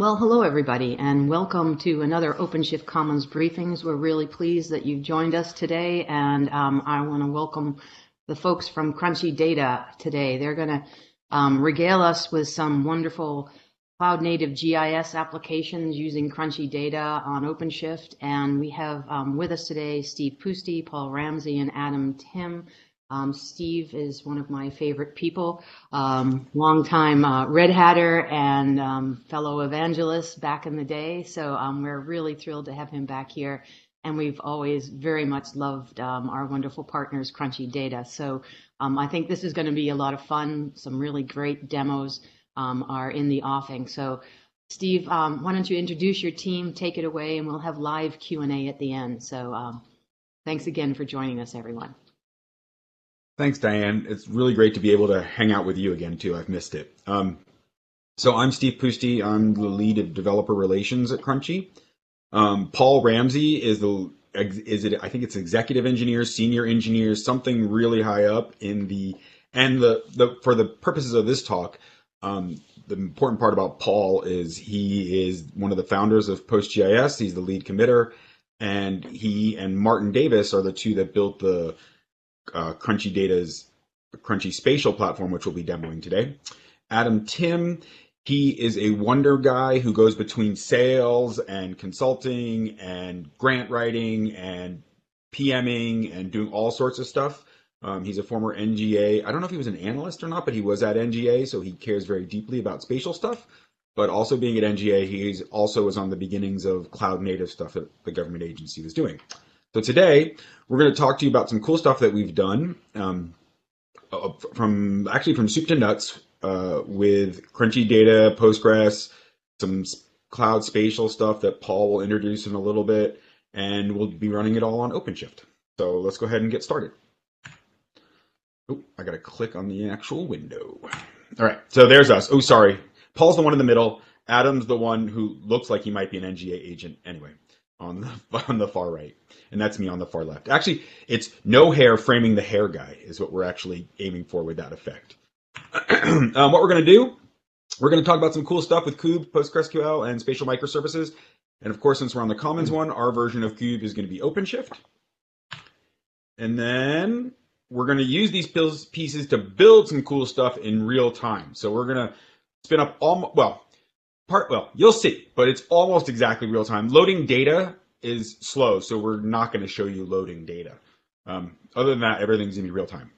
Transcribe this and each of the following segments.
Well, hello everybody, and welcome to another OpenShift Commons briefings. We're really pleased that you've joined us today, and um, I want to welcome the folks from Crunchy Data today. They're going to um, regale us with some wonderful cloud native GIS applications using Crunchy Data on OpenShift, and we have um, with us today Steve Pousty, Paul Ramsey, and Adam Timm. Um, Steve is one of my favorite people, um, longtime uh, Red Hatter and um, fellow evangelist back in the day. So um, we're really thrilled to have him back here. And we've always very much loved um, our wonderful partners, Crunchy Data. So um, I think this is going to be a lot of fun. Some really great demos are in the offing. So Steve, why don't you introduce your team, take it away, and we'll have live Q&A at the end. So thanks again for joining us, everyone. Thanks, Diane. It's really great to be able to hang out with you again, too. I've missed it. Um, so I'm Steve Pousty. I'm the lead of developer relations at Crunchy. Um, Paul Ramsey is the is it I think it's executive engineer, senior engineer, something really high up in the and the the for the purposes of this talk, um, the important part about Paul is he is one of the founders of PostGIS. He's the lead committer, and he and Martin Davis are the two that built the uh, Crunchy Data's Crunchy Spatial platform, which we'll be demoing today. Adam Timm, he is a wonder guy who goes between sales and consulting and grant writing and PMing and doing all sorts of stuff. Um, he's a former NGA. I don't know if he was an analyst or not, but he was at NGA, so he cares very deeply about spatial stuff. But also being at NGA, he also was on the beginnings of cloud native stuff that the government agency was doing. So today we're going to talk to you about some cool stuff that we've done um, uh, from actually from soup to nuts uh, with Crunchy Data, Postgres, some cloud spatial stuff that Paul will introduce in a little bit, and we'll be running it all on OpenShift. So let's go ahead and get started. Oh, I got to click on the actual window. All right, so there's us. Oh, sorry. Paul's the one in the middle. Adam's the one who looks like he might be an NGA agent. Anyway, on the on the far right, and that's me on the far left. Actually, it's no hair framing the hair guy is what we're actually aiming for with that effect. um, what we're going to do, we're going to talk about some cool stuff with Kube, PostgreSQL, and spatial microservices. And of course, since we're on the Commons one, our version of Kube is going to be OpenShift. And then we're going to use these pieces to build some cool stuff in real time. So we're going to spin up all, well, part well you'll see but it's almost exactly real time. Loading data is slow so we're not going to show you loading data. Um, other than that everything's going to be real time.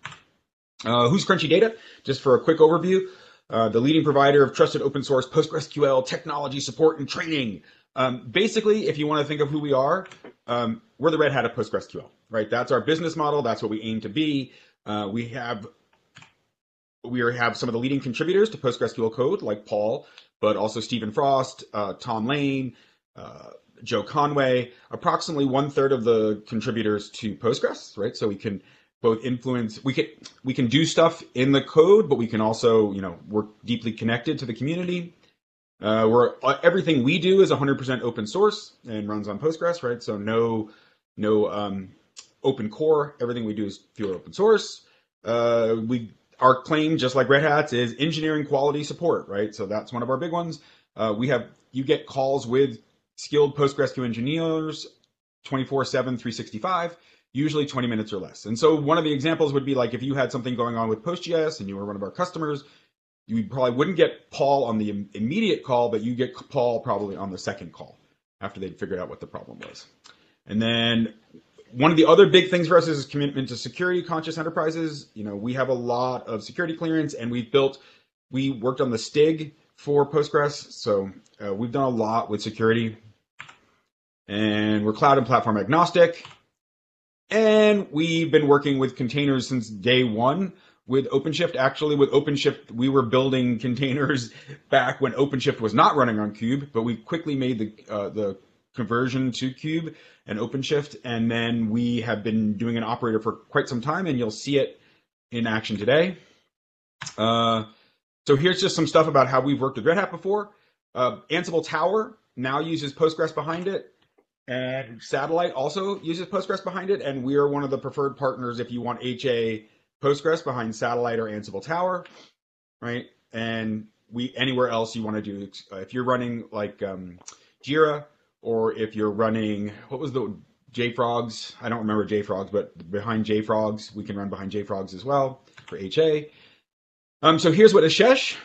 Uh, who's crunchy data? Just for a quick overview uh, the leading provider of trusted open source postgresql technology support and training. Um, basically if you want to think of who we are um, we're the red hat of postgresql right? That's our business model that's what we aim to be. Uh, we have we have some of the leading contributors to PostgreSQL code, like Paul, but also Stephen Frost, uh, Tom Lane, uh, Joe Conway, approximately one third of the contributors to Postgres, right? So we can both influence, we can we can do stuff in the code, but we can also, you know, work deeply connected to the community. Uh, we're uh, everything we do is 100% open source and runs on Postgres, right? So no no um, open core. Everything we do is pure open source. Uh, we our claim, just like Red Hat's, is engineering quality support, right? So that's one of our big ones. Uh, we have you get calls with skilled PostgreSQL engineers 24 7, 365, usually 20 minutes or less. And so one of the examples would be like if you had something going on with PostGIS and you were one of our customers, you probably wouldn't get Paul on the immediate call, but you get Paul probably on the second call after they'd figured out what the problem was. And then one of the other big things for us is commitment to security conscious enterprises. You know, we have a lot of security clearance and we've built, we worked on the STIG for Postgres. So uh, we've done a lot with security and we're cloud and platform agnostic. And we've been working with containers since day one with OpenShift. Actually, with OpenShift, we were building containers back when OpenShift was not running on Kube, but we quickly made the uh, the conversion to Kube and OpenShift. And then we have been doing an operator for quite some time, and you'll see it in action today. Uh, so here's just some stuff about how we've worked with Red Hat before. Uh, Ansible Tower now uses Postgres behind it, and Satellite also uses Postgres behind it. And we are one of the preferred partners if you want HA Postgres behind Satellite or Ansible Tower, right? And we anywhere else you want to do. Uh, if you're running like um, Jira, or if you're running what was the JFrogs? I don't remember JFrogs, but behind JFrogs, we can run behind JFrogs as well for HA. Um, so here's what Ashesh,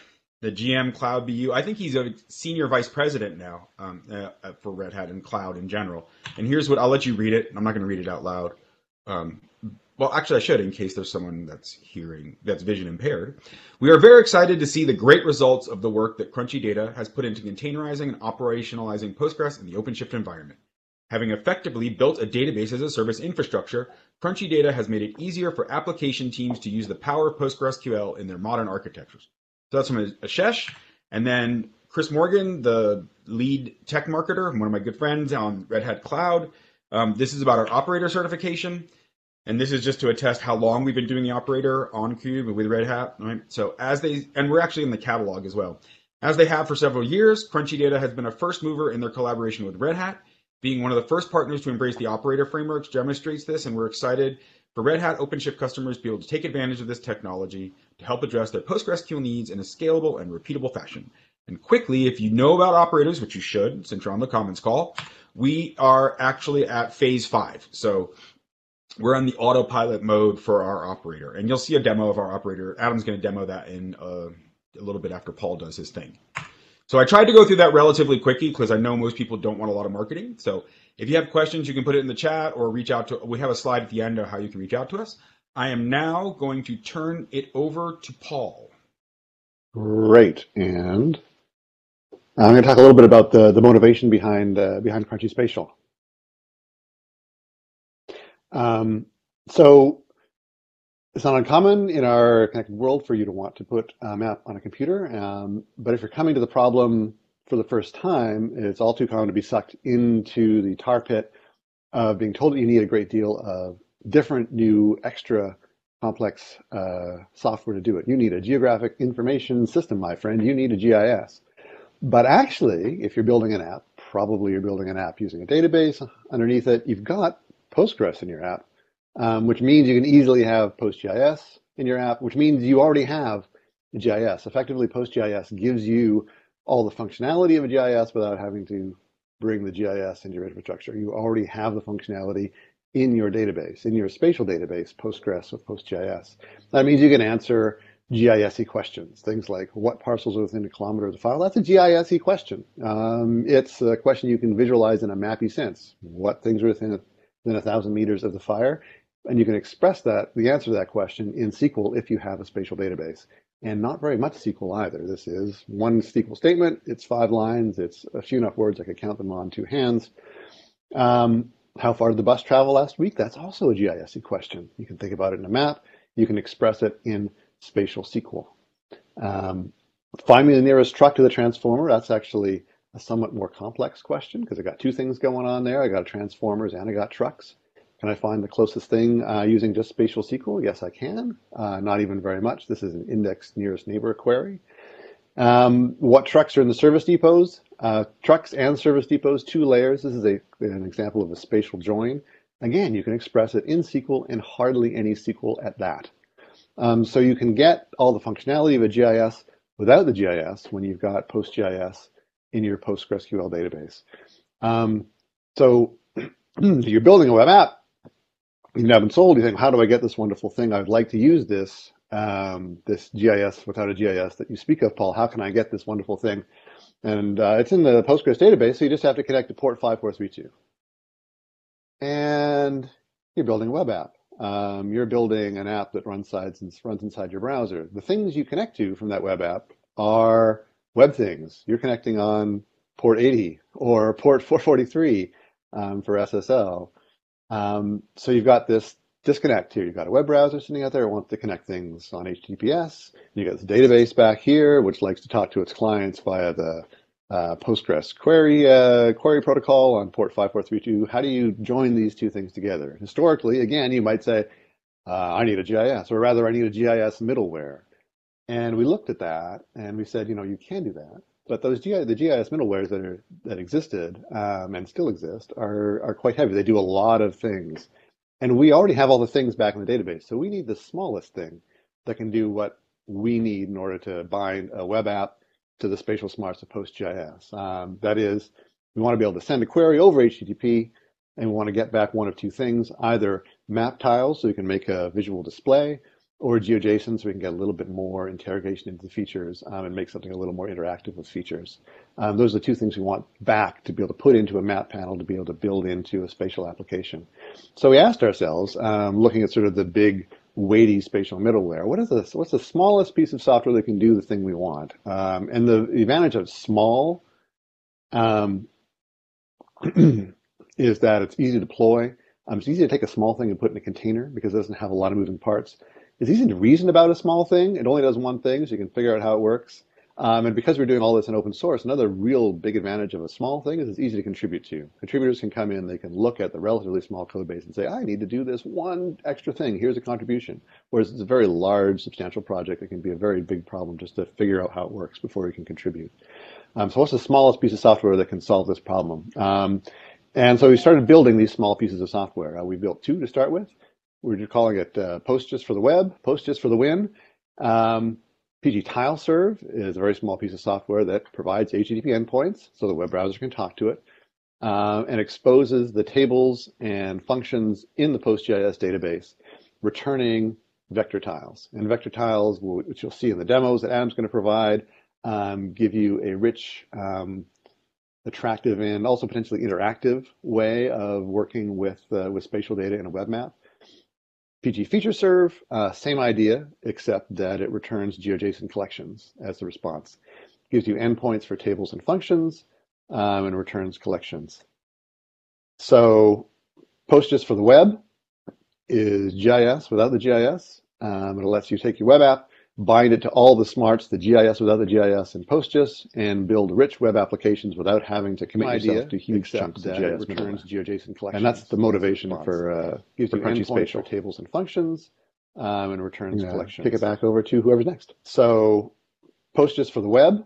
the GM Cloud BU, I think he's a senior vice president now um, uh, uh, for Red Hat and cloud in general. And here's what I'll let you read it. I'm not going to read it out loud. Um, well, actually, I should in case there's someone that's hearing, that's vision impaired. We are very excited to see the great results of the work that Crunchy Data has put into containerizing and operationalizing Postgres in the OpenShift environment. Having effectively built a database as a service infrastructure, Crunchy Data has made it easier for application teams to use the power of PostgreSQL in their modern architectures. So that's from Ashesh. And then Chris Morgan, the lead tech marketer, one of my good friends on Red Hat Cloud. Um, this is about our operator certification. And this is just to attest how long we've been doing the operator on Kube with Red Hat. Right? So as they, and we're actually in the catalog as well. As they have for several years, Crunchy Data has been a first mover in their collaboration with Red Hat. Being one of the first partners to embrace the operator frameworks demonstrates this, and we're excited for Red Hat OpenShift customers to be able to take advantage of this technology to help address their PostgreSQL needs in a scalable and repeatable fashion. And quickly, if you know about operators, which you should since you're on the Commons call, we are actually at phase five. So we're on the autopilot mode for our operator. And you'll see a demo of our operator. Adam's going to demo that in uh, a little bit after Paul does his thing. So I tried to go through that relatively quickly because I know most people don't want a lot of marketing. So if you have questions, you can put it in the chat or reach out to, we have a slide at the end of how you can reach out to us. I am now going to turn it over to Paul. Great. And I'm going to talk a little bit about the, the motivation behind, uh, behind Crunchy Spatial. Um, so it's not uncommon in our connected world for you to want to put a map on a computer. Um, but if you're coming to the problem for the first time, it's all too common to be sucked into the tar pit of being told that you need a great deal of different new extra complex uh, software to do it. You need a geographic information system, my friend. You need a GIS. But actually, if you're building an app, probably you're building an app using a database underneath it. You've got Postgres in your app, um, which means you can easily have PostGIS in your app, which means you already have GIS. Effectively, PostGIS gives you all the functionality of a GIS without having to bring the GIS into your infrastructure. You already have the functionality in your database, in your spatial database, Postgres with PostGIS. That means you can answer GIS questions, things like what parcels are within a kilometer of the file. That's a GIS question. Um, it's a question you can visualize in a mappy sense. What things are within within a thousand meters of the fire. And you can express that, the answer to that question in SQL if you have a spatial database. And not very much SQL either. This is one SQL statement. It's five lines. It's a few enough words I could count them on two hands. Um, how far did the bus travel last week? That's also a GIS question. You can think about it in a map. You can express it in spatial SQL. Um, find me the nearest truck to the transformer. That's actually a somewhat more complex question because I got two things going on there. I got transformers and I got trucks. Can I find the closest thing uh, using just spatial SQL? Yes, I can. Uh, not even very much. This is an index nearest neighbor query. Um, what trucks are in the service depots? Uh, trucks and service depots, two layers. This is a, an example of a spatial join. Again, you can express it in SQL and hardly any SQL at that. Um, so you can get all the functionality of a GIS without the GIS when you've got PostGIS in your PostgreSQL database. Um, so you're building a web app, you haven't sold, you think, how do I get this wonderful thing? I'd like to use this, um, this GIS without a GIS that you speak of, Paul. How can I get this wonderful thing? And uh, it's in the Postgres database, so you just have to connect to port 5432. And you're building a web app. Um, you're building an app that runs, sides and runs inside your browser. The things you connect to from that web app are web things. You're connecting on port 80 or port 443 um, for SSL. Um, so you've got this disconnect here. You've got a web browser sitting out there that wants to connect things on HTTPS. You got the database back here, which likes to talk to its clients via the uh, Postgres query uh, query protocol on port 5432. How do you join these two things together? Historically, again, you might say, uh, I need a GIS, or rather, I need a GIS middleware. And we looked at that and we said, you know, you can do that. But those GI, the GIS middlewares that are that existed um, and still exist are are quite heavy. They do a lot of things, and we already have all the things back in the database. So we need the smallest thing that can do what we need in order to bind a web app to the spatial smarts of PostGIS. Um, that is, we want to be able to send a query over HTTP and we want to get back one of two things, either map tiles so you can make a visual display or GeoJSON so we can get a little bit more interrogation into the features um, and make something a little more interactive with features. Um, those are the two things we want back to be able to put into a map panel to be able to build into a spatial application. So we asked ourselves, um, looking at sort of the big weighty spatial middleware, what is this? What's the smallest piece of software that can do the thing we want? Um, and the advantage of small um, is that it's easy to deploy. Um, it's easy to take a small thing and put in a container because it doesn't have a lot of moving parts. It's easy to reason about a small thing. It only does one thing, so you can figure out how it works. Um, and because we're doing all this in open source, another real big advantage of a small thing is it's easy to contribute to. Contributors can come in, they can look at the relatively small code base and say, I need to do this one extra thing. Here's a contribution. Whereas it's a very large, substantial project. It can be a very big problem just to figure out how it works before you can contribute. Um, so what's the smallest piece of software that can solve this problem? Um, and so we started building these small pieces of software. Uh, we built two to start with. We're calling it uh, PostGIS for the web, PostGIS for the win. Um, PG TileServe is a very small piece of software that provides HTTP endpoints so the web browser can talk to it uh, and exposes the tables and functions in the PostGIS database, returning vector tiles. And vector tiles, which you'll see in the demos that Adam's going to provide, um, give you a rich, um, attractive, and also potentially interactive way of working with, uh, with spatial data in a web map. PG feature serve, uh, same idea, except that it returns GeoJSON collections as the response. Gives you endpoints for tables and functions um, and returns collections. So PostGIS for the web is GIS without the GIS. Um, it lets you take your web app, bind it to all the smarts, the GIS without the GIS and PostGIS, and build rich web applications without having to commit idea, yourself to huge chunks of GIS returns GeoJSON collections. And that's the motivation for, uh, gives for you spatial tables and functions, um, and returns yeah. collections. Kick it back over to whoever's next. So PostGIS for the web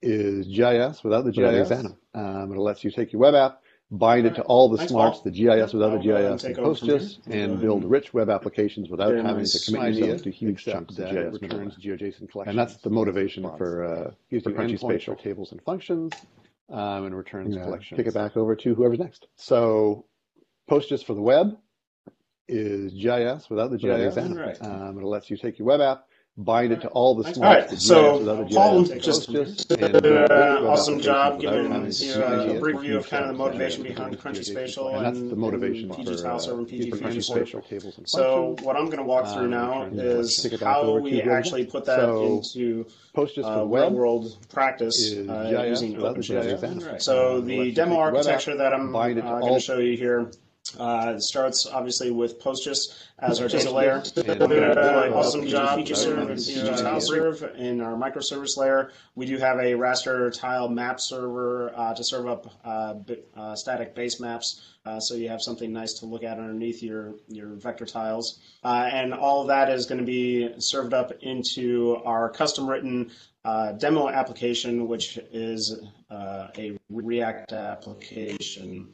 is GIS without the GIS. Um, it lets you take your web app, bind it to all the smarts, the GIS without the GIS, and PostGIS, and build rich web applications without having to commit yourself to huge chunks of GIS returns GeoJSON collections. And that's the motivation for uh, gives you Crunchy spatial tables and functions, um, and returns yeah. collections. Kick it back over to whoever's next. So PostGIS for the web is GIS without the GIS. Right. Um, it lets you take your web app, bind it to all the smart. All right, so Paul just did an awesome job giving you a brief view of kind of the motivation behind Crunchy Spatial and, and, the motivation and PG Tile Server and PG Feature Server. So what I'm going to walk through now is how we actually put that into uh, real world practice uh, using OpenShift. So the demo architecture that I'm uh, going to show you here uh, starts obviously with PostGIS as our data layer. We're doing an awesome job feature serve and feature tile serve in our microservice layer. We do have a raster tile map server uh, to serve up uh, uh static base maps. Uh, so you have something nice to look at underneath your, your vector tiles. Uh, and all of that is going to be served up into our custom written demo application, which is a React application.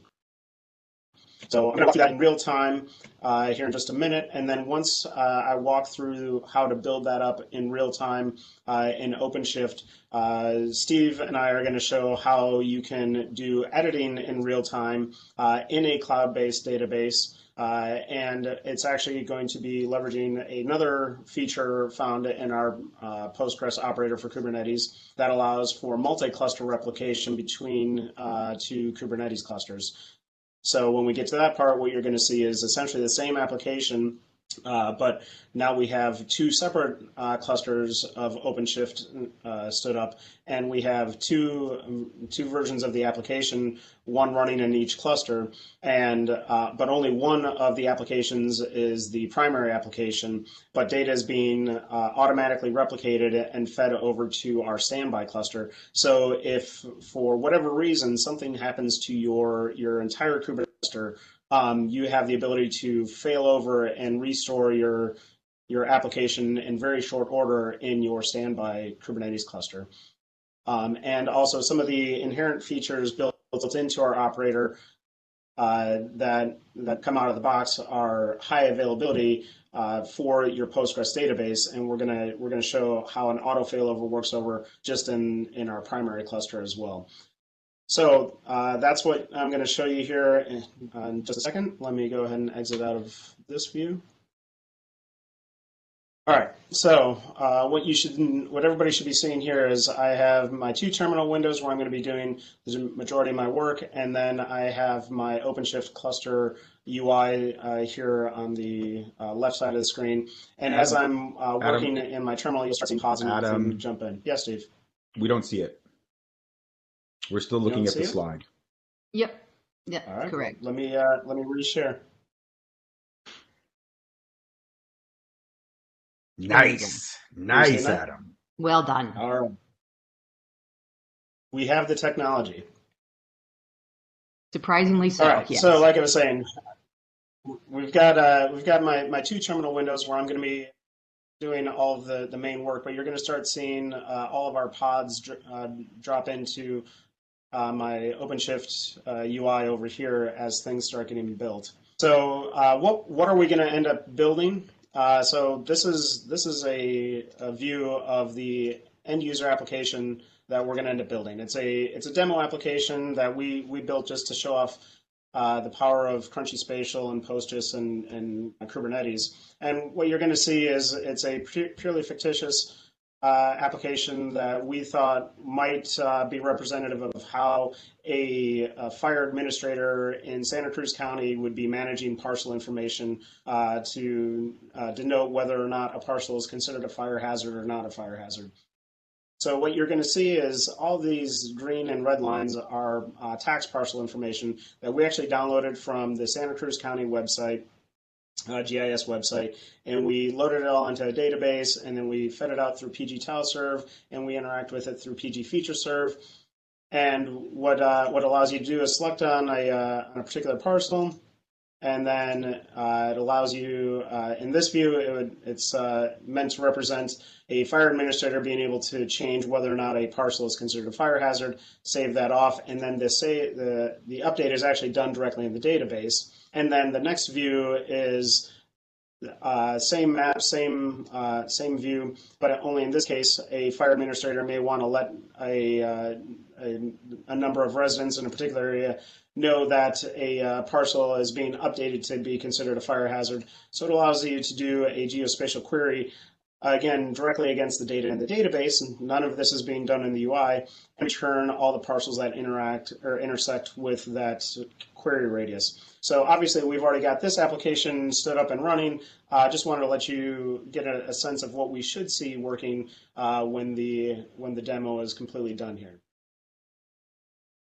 So I'm going to do that in real time uh, here in just a minute. And then once uh, I walk through how to build that up in real time uh, in OpenShift, uh, Steve and I are going to show how you can do editing in real time uh, in a cloud-based database. Uh, and it's actually going to be leveraging another feature found in our uh, Postgres operator for Kubernetes that allows for multi-cluster replication between uh, two Kubernetes clusters. So when we get to that part, what you're going to see is essentially the same application, uh, but now we have two separate uh, clusters of OpenShift uh, stood up, and we have two two versions of the application, one running in each cluster, and uh, but only one of the applications is the primary application, but data is being uh, automatically replicated and fed over to our standby cluster. So if for whatever reason something happens to your your entire Kubernetes cluster, um, you have the ability to fail over and restore your your application in very short order in your standby Kubernetes cluster. Um, and also some of the inherent features built into our operator uh, that that come out of the box are high availability, uh, for your Postgres database, and we're gonna we're gonna show how an auto failover works over just in in our primary cluster as well. So uh, that's what I'm going to show you here in, uh, in just a second. Let me go ahead and exit out of this view. All right, so uh, what you should, what everybody should be seeing here is I have my two terminal windows where I'm going to be doing the majority of my work, and then I have my OpenShift cluster UI uh, here on the uh, left side of the screen. And Adam, as I'm uh, working Adam, in my terminal, you'll start seeing pause and Adam, jump in. Yes, Steve. We don't see it. We're still looking at the it? slide. Yep. Yeah. All right. Correct. Let me uh, let me reshare. Nice. Nice, Adam. Well done. All right. We have the technology. Surprisingly so. All right. Yes. So, like I was saying, we've got uh, we've got my my two terminal windows where I'm going to be doing all of the the main work, but you're going to start seeing uh, all of our pods dr- uh, drop into uh, my OpenShift uh, UI over here as things start getting built. So, uh, what what are we going to end up building? Uh, so this is this is a, a, view of the end user application that we're going to end up building. It's a it's a demo application that we we built just to show off uh, the power of Crunchy Spatial and Postgres and, and Kubernetes. And what you're going to see is it's a purely fictitious uh, application that we thought might uh, be representative of how a, a, fire administrator in Santa Cruz County would be managing parcel information uh, to uh, denote whether or not a parcel is considered a fire hazard or not a fire hazard. So what you're going to see is all these green and red lines are uh, tax parcel information that we actually downloaded from the Santa Cruz County website uh, GIS website, and we loaded it all into a database, and then we fed it out through PG TileServe, and we interact with it through PG FeatureServe. And what uh, what allows you to do is select on a uh, on a particular parcel, and then uh, it allows you uh, in this view it would, it's uh, meant to represent a fire administrator being able to change whether or not a parcel is considered a fire hazard, save that off, and then the say the the update is actually done directly in the database. And then the next view is uh, same map, same uh, same view, but only in this case, a fire administrator may want to let a, uh, a, a, number of residents in a particular area know that a uh, parcel is being updated to be considered a fire hazard. So it allows you to do a geospatial query again directly against the data in the database, and none of this is being done in the UI, and return all the parcels that interact or intersect with that query radius. So obviously we've already got this application stood up and running. I uh, just wanted to let you get a, a, sense of what we should see working uh, when the when the demo is completely done here.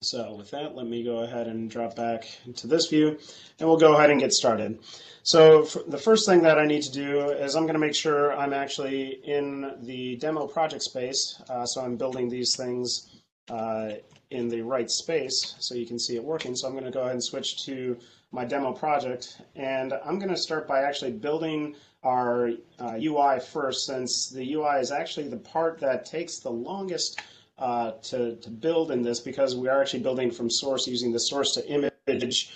So with that, let me go ahead and drop back into this view, and we'll go ahead and get started. So the first thing that I need to do is I'm going to make sure I'm actually in the demo project space. Uh, so I'm building these things uh, in the right space so you can see it working. So I'm going to go ahead and switch to my demo project. And I'm going to start by actually building our uh, UI first, since the UI is actually the part that takes the longest uh, to, to build in this because we are actually building from source using the source to image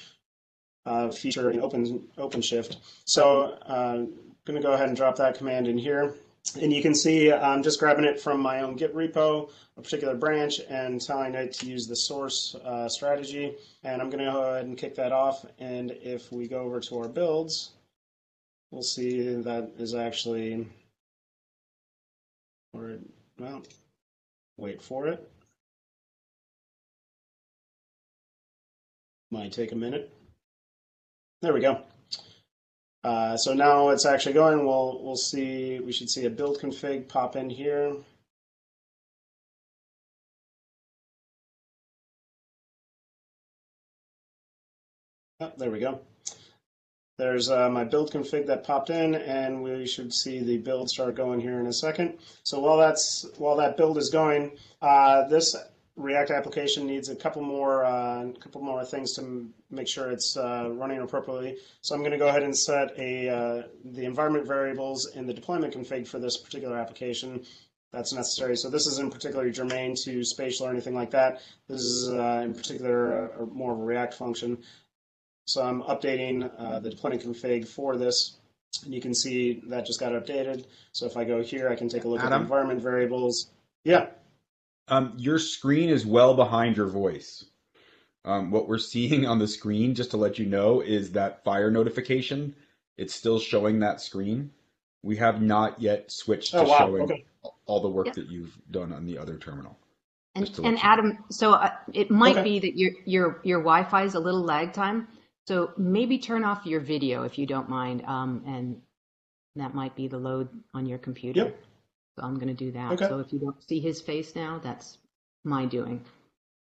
uh, feature in Open OpenShift. So I'm uh, going to go ahead and drop that command in here. And you can see I'm just grabbing it from my own Git repo, a particular branch, and telling it to use the source uh, strategy. And I'm going to go ahead and kick that off. And if we go over to our builds, we'll see that is actually, or, well, wait for it. Might take a minute. There we go. Uh, so now it's actually going. We'll we'll see. We should see a build config pop in here. Oh, there we go. There's uh, my build config that popped in, and we should see the build start going here in a second. So while that's while that build is going, uh, this React application needs a couple more uh, couple more things to make sure it's uh, running appropriately. So I'm going to go ahead and set a uh, the environment variables in the deployment config for this particular application. That's necessary. So this isn't particularly germane to spatial or anything like that. This is uh, in particular uh, more of a React function. So I'm updating uh, the deployment config for this And you can see that just got updated. So if I go here, I can take a look Adam? at the environment variables. Yeah. Um, your screen is well behind your voice. Um, what we're seeing on the screen, just to let you know, is that fire notification. It's still showing that screen. We have not yet switched oh, to wow. showing okay. all the work yep. that you've done on the other terminal. And, and Adam, so uh, it might okay. be that your your your Wi-Fi is a little lag time. So maybe turn off your video if you don't mind, um, and that might be the load on your computer. Yep. So I'm going to do that. Okay. So if you don't see his face now, that's my doing.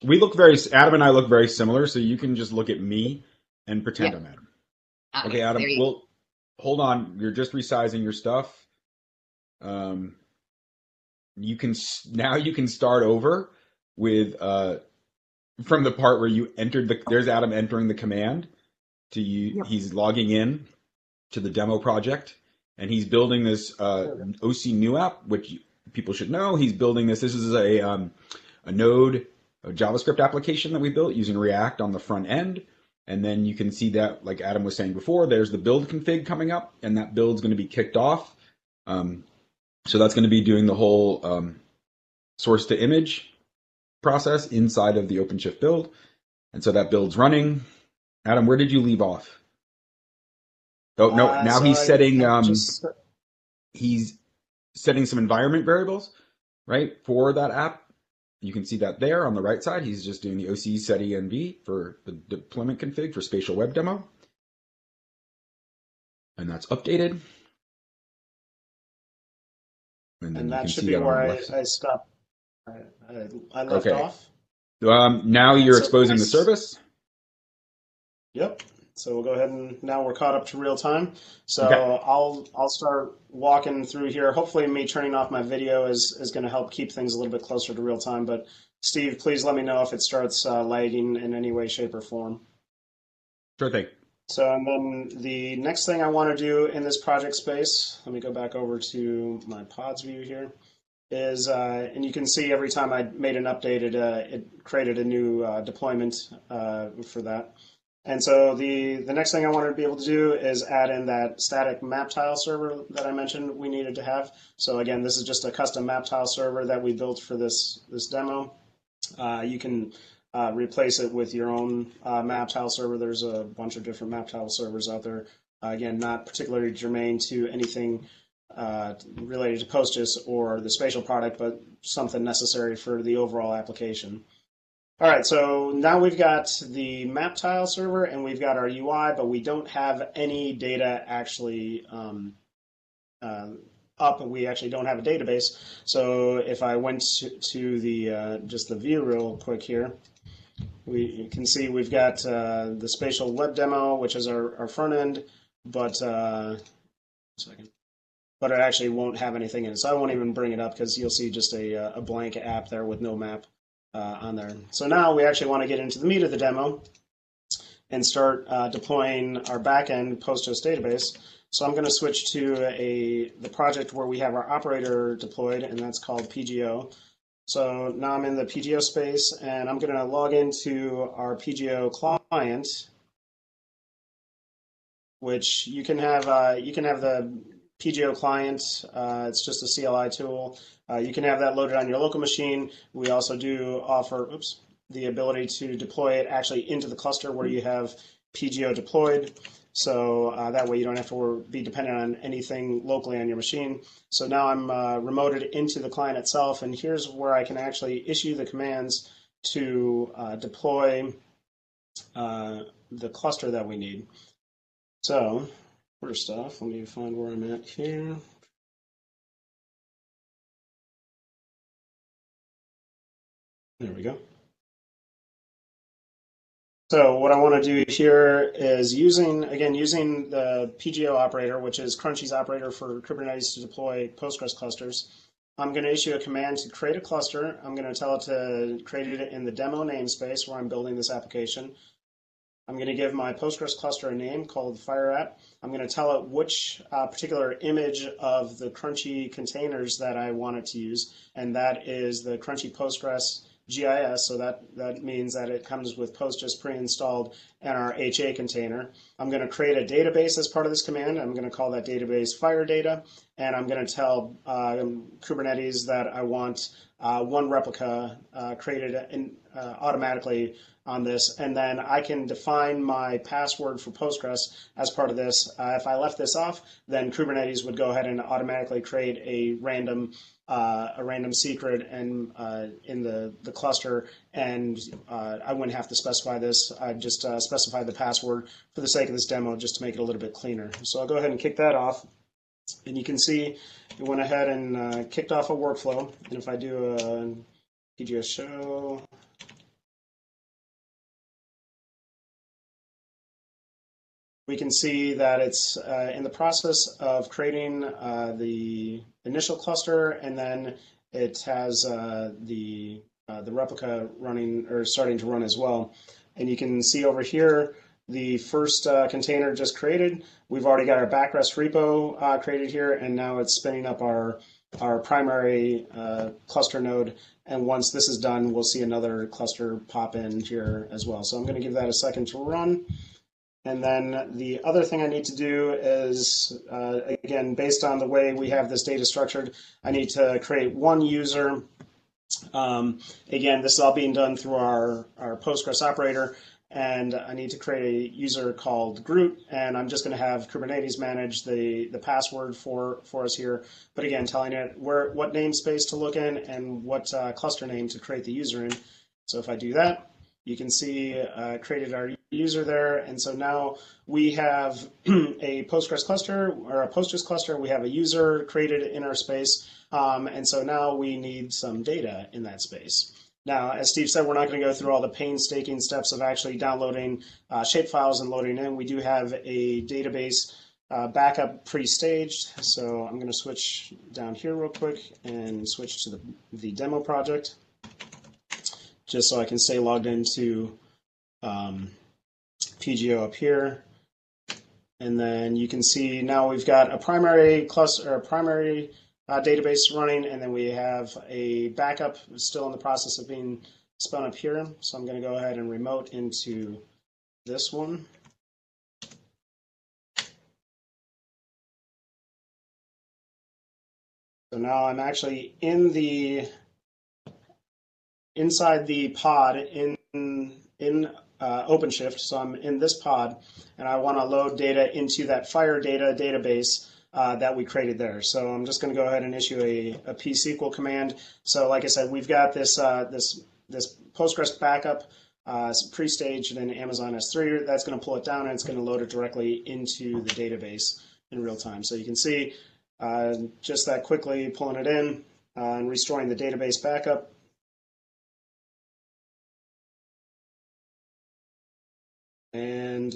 We look very Adam and I look very similar, so you can just look at me and pretend yep. I'm Adam. Okay, okay Adam. Well, hold on. You're just resizing your stuff. Um, you can now you can start over with uh from the part where you entered the there's Adam entering the command to you yep. he's logging in to the demo project and he's building this uh, OC new app which people should know he's building this this is a um, a node a JavaScript application that we built using React on the front end and then you can see that like Adam was saying before there's the build config coming up and that build's going to be kicked off um, so that's going to be doing the whole um, source to image process inside of the OpenShift build. And so that build's running. Adam, where did you leave off? Oh, no, uh, now so he's I, setting, um, just... he's setting some environment variables, right, for that app. You can see that there on the right side. He's just doing the OC set env for the deployment config for spatial web demo. And that's updated. And, and that should be where I, I stopped. I, I, I left okay. off. Um, now you're exposing the service. Yep. So we'll go ahead and now we're caught up to real time. So okay. I'll I'll start walking through here. Hopefully, me turning off my video is is going to help keep things a little bit closer to real time. But Steve, please let me know if it starts uh, lagging in any way, shape, or form. Sure thing. So, and then the next thing I want to do in this project space, let me go back over to my pods view here, is, uh, and you can see every time I made an update, it, uh, it created a new uh, deployment uh, for that. And so the, the next thing I wanted to be able to do is add in that static map tile server that I mentioned we needed to have. So again, this is just a custom map tile server that we built for this, this demo. Uh, you can uh, replace it with your own uh, map tile server. There's a bunch of different map tile servers out there. Uh, again, not particularly germane to anything uh, related to PostGIS or the spatial product, but something necessary for the overall application. All right, so now we've got the map tile server and we've got our UI, but we don't have any data actually um, uh, up. We actually don't have a database. So if I went to, to the uh, just the view real quick here, we can see we've got uh, the spatial web demo, which is our, our front end, but uh, second, but it actually won't have anything in it. So I won't even bring it up because you'll see just a, uh, a blank app there with no map uh, on there. So now we actually want to get into the meat of the demo and start uh, deploying our backend PostGIS database. So I'm going to switch to a the project where we have our operator deployed, and that's called PGO. So now I'm in the PGO space and I'm going to log into our PGO client, which you can have, uh, you can have the PGO client. Uh, it's just a CLI tool. Uh, you can have that loaded on your local machine. We also do offer, oops, the ability to deploy it actually into the cluster where you have PGO deployed. So uh, that way you don't have to be dependent on anything locally on your machine. So now I'm uh, remoted into the client itself, and here's where I can actually issue the commands to uh, deploy uh, the cluster that we need. So first off, let me find where I'm at here. There we go. So what I want to do here is using, again, using the PGO operator, which is Crunchy's operator for Kubernetes to deploy Postgres clusters. I'm going to issue a command to create a cluster. I'm going to tell it to create it in the demo namespace where I'm building this application. I'm going to give my Postgres cluster a name called Fire App. I'm going to tell it which uh, particular image of the Crunchy containers that I want it to use, and that is the Crunchy Postgres GIS, so that, that means that it comes with PostGIS pre-installed and our HA container. I'm going to create a database as part of this command. I'm going to call that database fire data, and I'm going to tell uh, Kubernetes that I want uh, one replica uh, created in, uh, automatically on this, and then I can define my password for Postgres as part of this. Uh, if I left this off, then Kubernetes would go ahead and automatically create a random uh, a random secret and uh, in the, the cluster, and uh, I wouldn't have to specify this. I'd just uh, specify the password for the sake of this demo just to make it a little bit cleaner. So I'll go ahead and kick that off. And you can see it went ahead and kicked off a workflow. And if I do a PGS show, we can see that it's uh, in the process of creating uh, the initial cluster, and then it has uh, the uh, the replica running or starting to run as well. And you can see over here the first uh, container just created. We've already got our backrest repo uh, created here, and now it's spinning up our our primary cluster node. And once this is done, we'll see another cluster pop in here as well. So I'm going to give that a second to run. And then the other thing I need to do is, uh, again, based on the way we have this data structured, I need to create one user. Um, again, this is all being done through our, our Postgres operator. And I need to create a user called Groot, and I'm just going to have Kubernetes manage the, the password for, for us here. But again, telling it where what namespace to look in and what uh, cluster name to create the user in. So if I do that, you can see uh, created our user there. And so now we have a Postgres cluster or a Postgres cluster. We have a user created in our space. Um, and so now we need some data in that space. Now, as Steve said, we're not going to go through all the painstaking steps of actually downloading uh, shape files and loading in. We do have a database uh, backup pre-staged. So I'm going to switch down here real quick and switch to the, the demo project just so I can stay logged into um, PGO up here. And then you can see now we've got a primary cluster, a primary uh, database running, and then we have a backup still in the process of being spun up here. So I'm going to go ahead and remote into this one. So now I'm actually in the inside the pod in in uh, OpenShift. So I'm in this pod, and I want to load data into that Fire data database uh, that we created there. So I'm just going to go ahead and issue a, a psql command. So like I said, we've got this uh, this this Postgres backup uh, pre-staged in Amazon S3. That's going to pull it down, and it's going to load it directly into the database in real time. So you can see uh, just that quickly pulling it in uh, and restoring the database backup. And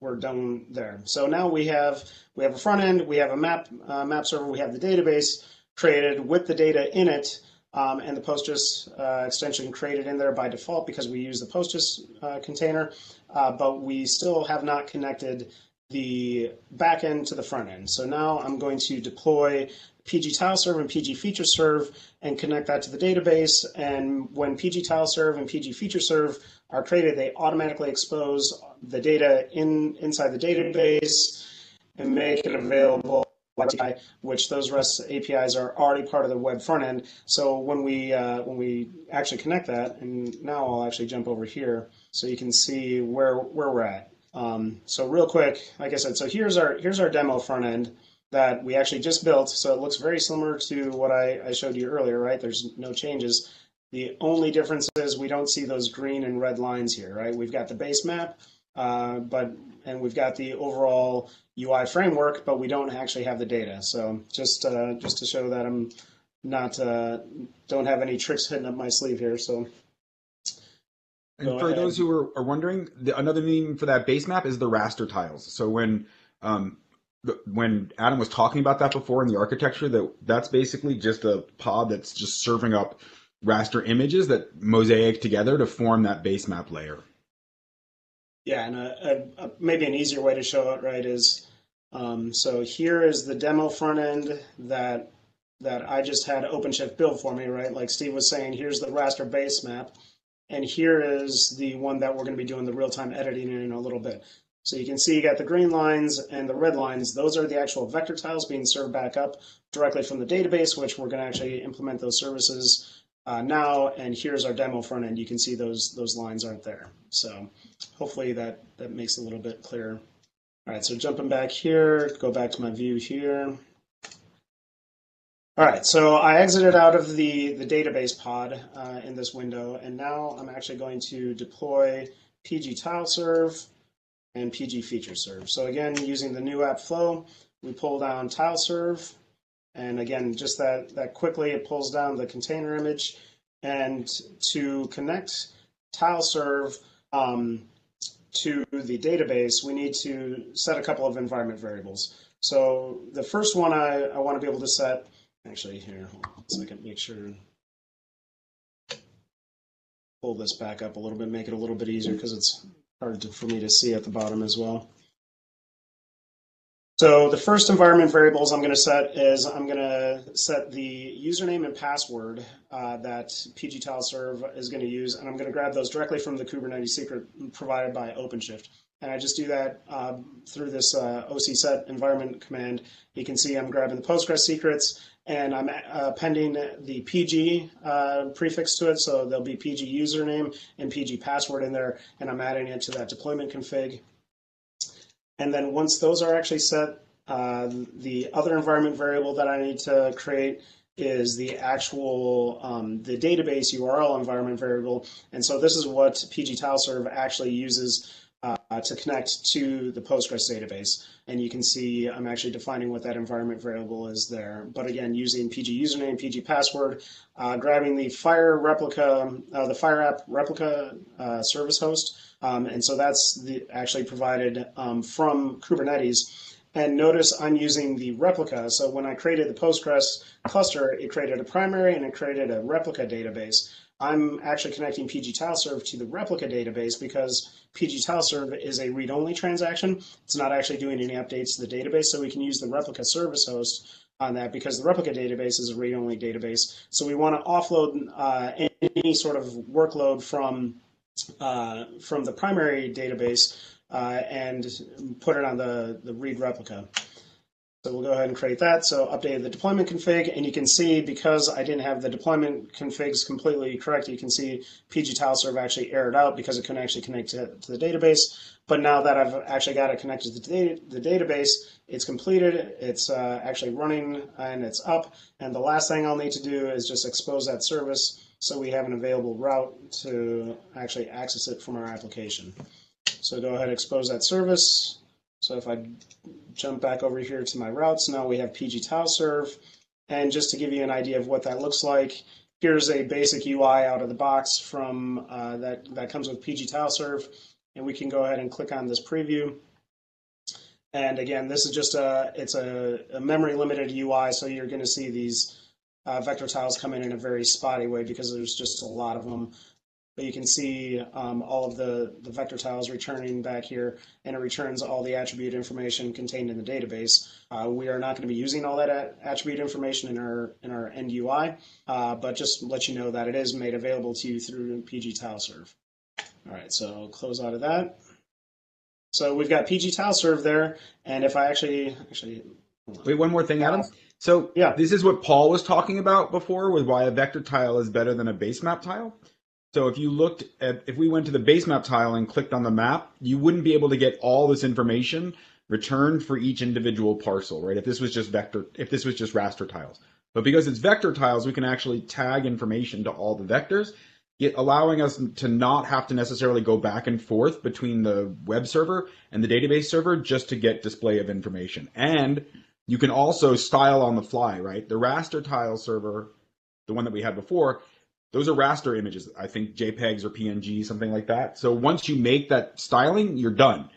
we're done there. So now we have we have a front end, we have a map uh, map server, we have the database created with the data in it, um, and the Postgres uh, extension created in there by default because we use the Postgres uh, container, uh, but we still have not connected the backend to the front end. So now I'm going to deploy PG tile serve and PG feature serve and connect that to the database. And when PG tile serve and PG feature serve are created, they automatically expose the data in inside the database and make it available which those REST APIs are already part of the web front end. So when we uh, when we actually connect that, and now I'll actually jump over here so you can see where where we're at. Um, so real quick, like I said, so here's our here's our demo front end that we actually just built. So it looks very similar to what I, I showed you earlier, right? There's no changes. The only difference is we don't see those green and red lines here, right? We've got the base map, uh, but and we've got the overall UI framework, but we don't actually have the data. So just uh, just to show that I'm not uh, don't have any tricks hidden up my sleeve here. So. And for ahead. those who are, are wondering, the, another name for that base map is the raster tiles. So when um, when Adam was talking about that before in the architecture, that that's basically just a pod that's just serving up raster images that mosaic together to form that base map layer. Yeah, and a, a, a, maybe an easier way to show it, right, is um, so here is the demo front end that that I just had OpenShift build for me, right? Like Steve was saying, here's the raster base map, and here is the one that we're going to be doing the real-time editing in a little bit. So you can see you got the green lines and the red lines. Those are the actual vector tiles being served back up directly from the database, which we're going to actually implement those services uh, now. And here's our demo front end. You can see those those lines aren't there. So hopefully that, that makes a little bit clearer. All right, so jumping back here, go back to my view here. All right, so I exited out of the, the database pod uh, in this window, and now I'm actually going to deploy PG tile serve and PG feature serve. So again, using the new app flow, we pull down tile serve, and again, just that, that quickly, it pulls down the container image, and to connect tile serve um, to the database, we need to set a couple of environment variables. So the first one I, I want to be able to set Actually, here, hold on a second, make sure. Pull this back up a little bit, make it a little bit easier because it's hard to, for me to see at the bottom as well. So the first environment variables I'm going to set is I'm going to set the username and password uh, that PG Serve is going to use, and I'm going to grab those directly from the Kubernetes secret provided by OpenShift. And I just do that uh, through this uh, OC set environment command. You can see I'm grabbing the Postgres secrets and I'm uh, appending the PG uh, prefix to it. So there'll be PG username and PG password in there, and I'm adding it to that deployment config. And then once those are actually set, uh, the other environment variable that I need to create is the actual um, the database URL environment variable. And so this is what PG TileServe actually uses uh, to connect to the Postgres database. And you can see I'm actually defining what that environment variable is there. But again, using PG username, PG password, uh, grabbing the Fire replica, uh, the Fire app replica uh, service host. Um, and so that's the, actually provided um, from Kubernetes. And notice I'm using the replica. So when I created the Postgres cluster, it created a primary and it created a replica database. I'm actually connecting PG TileServe to the replica database because PG TileServe is a read-only transaction. It's not actually doing any updates to the database, so we can use the replica service host on that because the replica database is a read-only database. So we want to offload uh, any sort of workload from uh, from the primary database uh, and put it on the, the read replica. So we'll go ahead and create that. So updated the deployment config, and you can see because I didn't have the deployment configs completely correct, you can see PG TileServe actually errored out because it couldn't actually connect to, to the database. But now that I've actually got it connected to the, the database, it's completed, it's uh, actually running, and it's up. And the last thing I'll need to do is just expose that service so we have an available route to actually access it from our application. So go ahead, expose that service. So if I jump back over here to my routes, now we have PG tile serve. And just to give you an idea of what that looks like, here's a basic UI out of the box from uh, that, that comes with PG tile serve. And we can go ahead and click on this preview. And again, this is just a, it's a, a memory limited UI. So you're going to see these uh, vector tiles come in in a very spotty way because there's just a lot of them but you can see um, all of the, the vector tiles returning back here, and it returns all the attribute information contained in the database. Uh, we are not going to be using all that attribute information in our in our end UI, uh, but just let you know that it is made available to you through PG Tile Serve. All right, so close out of that. So we've got PG Tile Serve there, and if I actually actually wait one more thing, Adam. So yeah, this is what Paul was talking about before with why a vector tile is better than a base map tile. So if you looked at, if we went to the base map tile and clicked on the map, you wouldn't be able to get all this information returned for each individual parcel, right? If this was just vector, if this was just raster tiles. But because it's vector tiles, we can actually tag information to all the vectors, allowing us to not have to necessarily go back and forth between the web server and the database server just to get display of information. And you can also style on the fly, right? The raster tile server, the one that we had before, those are raster images. I think JPEGs or PNG, something like that. So once you make that styling, you're done.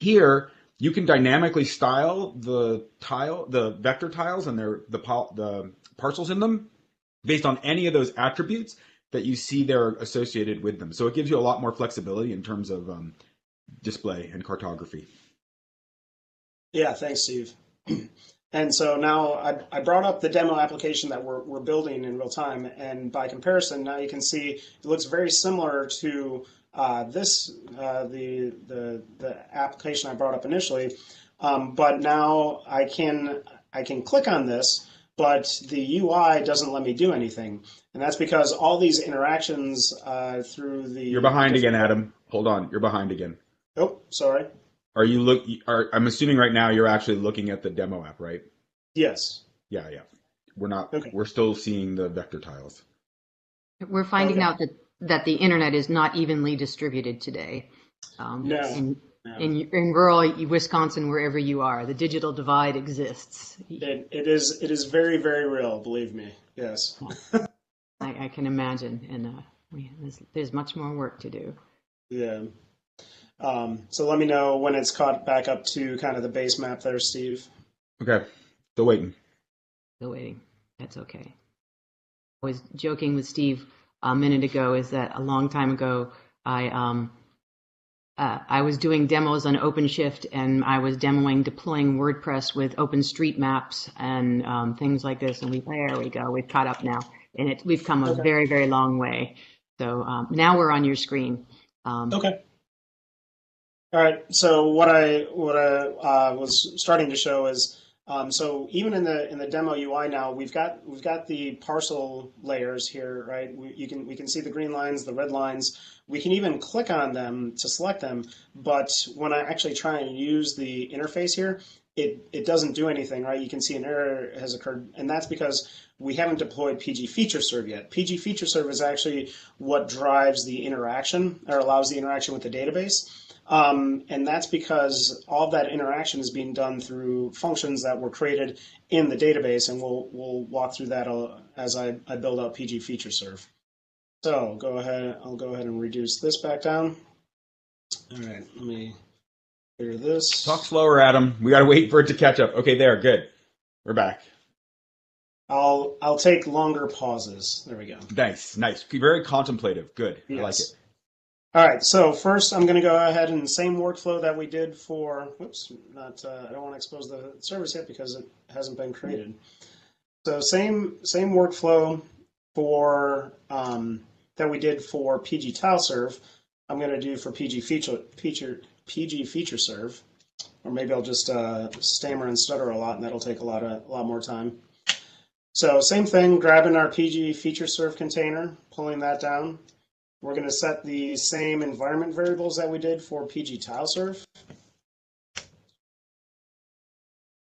Here, you can dynamically style the tile, the vector tiles and their the the parcels in them based on any of those attributes that you see there associated with them. So it gives you a lot more flexibility in terms of um, display and cartography. Yeah, thanks, Steve. And so now I, I brought up the demo application that we're, we're building in real time. And by comparison, now you can see it looks very similar to uh, this, uh, the, the, the application I brought up initially. Um, but now I can, I can click on this, but the UI doesn't let me do anything. And that's because all these interactions uh, through the... You're behind again, Adam. Hold on. You're behind again. Oh, sorry. Are you look? Are I'm assuming right now you're actually looking at the demo app, right? Yes. Yeah, yeah. We're not. Okay. We're still seeing the vector tiles. We're finding Okay. out that, that the internet is not evenly distributed today. Um, No. In, No. in, in rural Wisconsin, wherever you are, the digital divide exists. It, it is it is very very real. Believe me. Yes. I, I can imagine, and uh, we, there's, there's much more work to do. Yeah. Um, so let me know when it's caught back up to kind of the base map there, Steve. Okay. Still waiting. Still waiting. That's okay. I was joking with Steve a minute ago. Is that a long time ago? I um, uh, I was doing demos on OpenShift, and I was demoing deploying WordPress with OpenStreetMaps and um, things like this. And we there we go. We've caught up now, and it we've come a Okay. very very long way. So um, now we're on your screen. Um, Okay. All right. So what I what I uh, was starting to show is um, so even in the in the demo UI now we've got we've got the parcel layers here, right? We, you can we can see the green lines, the red lines. We can even click on them to select them, but when I actually try and use the interface here, it it doesn't do anything, right? You can see an error has occurred, and that's because we haven't deployed PG Feature Serve yet. PG Feature Serve is actually what drives the interaction or allows the interaction with the database. Um, and that's because all that interaction is being done through functions that were created in the database, and we'll we'll walk through that uh, as I, I build out PG Feature Serve. So go ahead, I'll go ahead and reduce this back down. All right, let me clear this. Talk slower, Adam. We gotta wait for it to catch up. Okay, there. Good. We're back. I'll I'll take longer pauses. There we go. Nice, nice. Be Very contemplative. Good. I like it. All right, so first I'm going to go ahead and same workflow that we did for, whoops, not, uh, I don't want to expose the service yet because it hasn't been created. So same same workflow for um, that we did for PG Tile Serve. I'm going to do for PG Feature Feature PG Feature Serve, or maybe I'll just uh, stammer and stutter a lot, and that'll take a lot of a lot more time. So same thing, grabbing our PG Feature Serve container, pulling that down. We're going to set the same environment variables that we did for PG Tile Serve.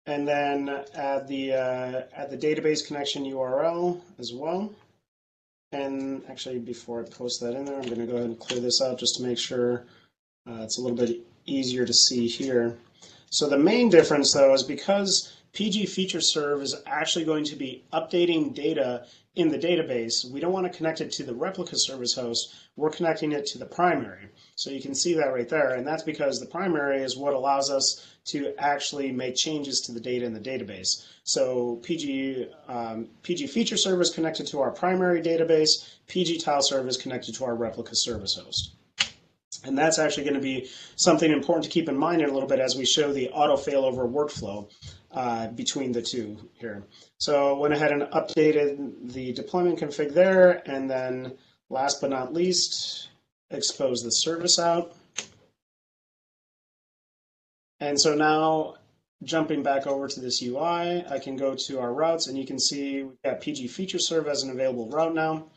And then add the, uh, add the database connection URL as well. And actually, before I post that in there, I'm going to go ahead and clear this out just to make sure uh, it's a little bit easier to see here. So the main difference, though, is because PG Feature Serve is actually going to be updating data in the database, we don't want to connect it to the replica service host. We're connecting it to the primary. So you can see that right there. And that's because the primary is what allows us to actually make changes to the data in the database. So PG, um, PG Feature Serve is connected to our primary database. PG Tile Serve is connected to our replica service host. And that's actually going to be something important to keep in mind in a little bit as we show the auto failover workflow uh, between the two here. So went ahead and updated the deployment config there, and then last but not least, expose the service out. And so now jumping back over to this UI, I can go to our routes and you can see we've got PG feature serve as an available route now.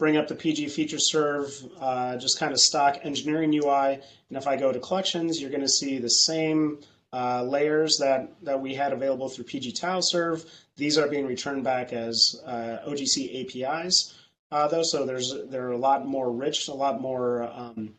Bring up the PG feature serve, uh, just kind of stock engineering UI. And if I go to collections, you're going to see the same uh, layers that, that we had available through PG Tile Serve. These are being returned back as uh, OGC APIs, uh, though. So there's they're a lot more rich, a lot more um,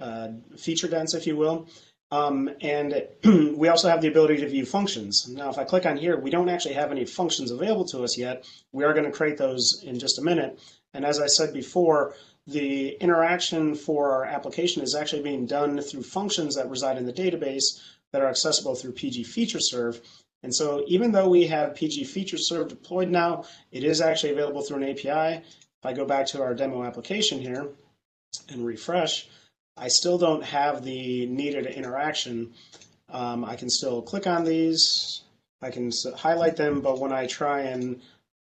uh, feature dense, if you will. Um, and we also have the ability to view functions. Now, if I click on here, we don't actually have any functions available to us yet. We are going to create those in just a minute. And as I said before, the interaction for our application is actually being done through functions that reside in the database that are accessible through PG Feature Serve. And so even though we have PG Feature Serve deployed now, it is actually available through an API. If I go back to our demo application here and refresh, I still don't have the needed interaction. Um, I can still click on these I can highlight them, but when I try and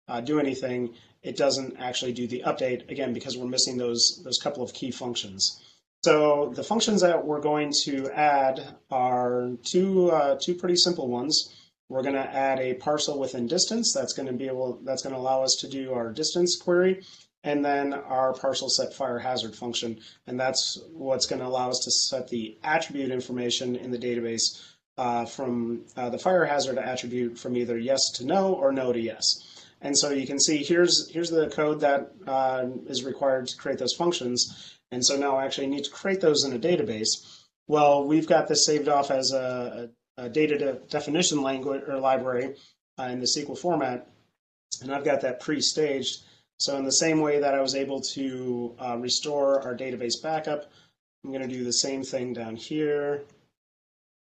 uh, do anything, it doesn't actually do the update, again, because we're missing those, those couple of key functions. So the functions that we're going to add are two, uh, two pretty simple ones. We're going to add a parcel within distance. That's going to be able, that's going to allow us to do our distance query and then our parcel set fire hazard function. And that's what's going to allow us to set the attribute information in the database uh, from uh, the fire hazard attribute from either yes to no or no to yes. And so you can see here's here's the code that uh, is required to create those functions. And so now I actually need to create those in a database. Well, we've got this saved off as a, a data de definition language or library uh, in the SQL format, and I've got that pre-staged. So in the same way that I was able to uh, restore our database backup, I'm going to do the same thing down here.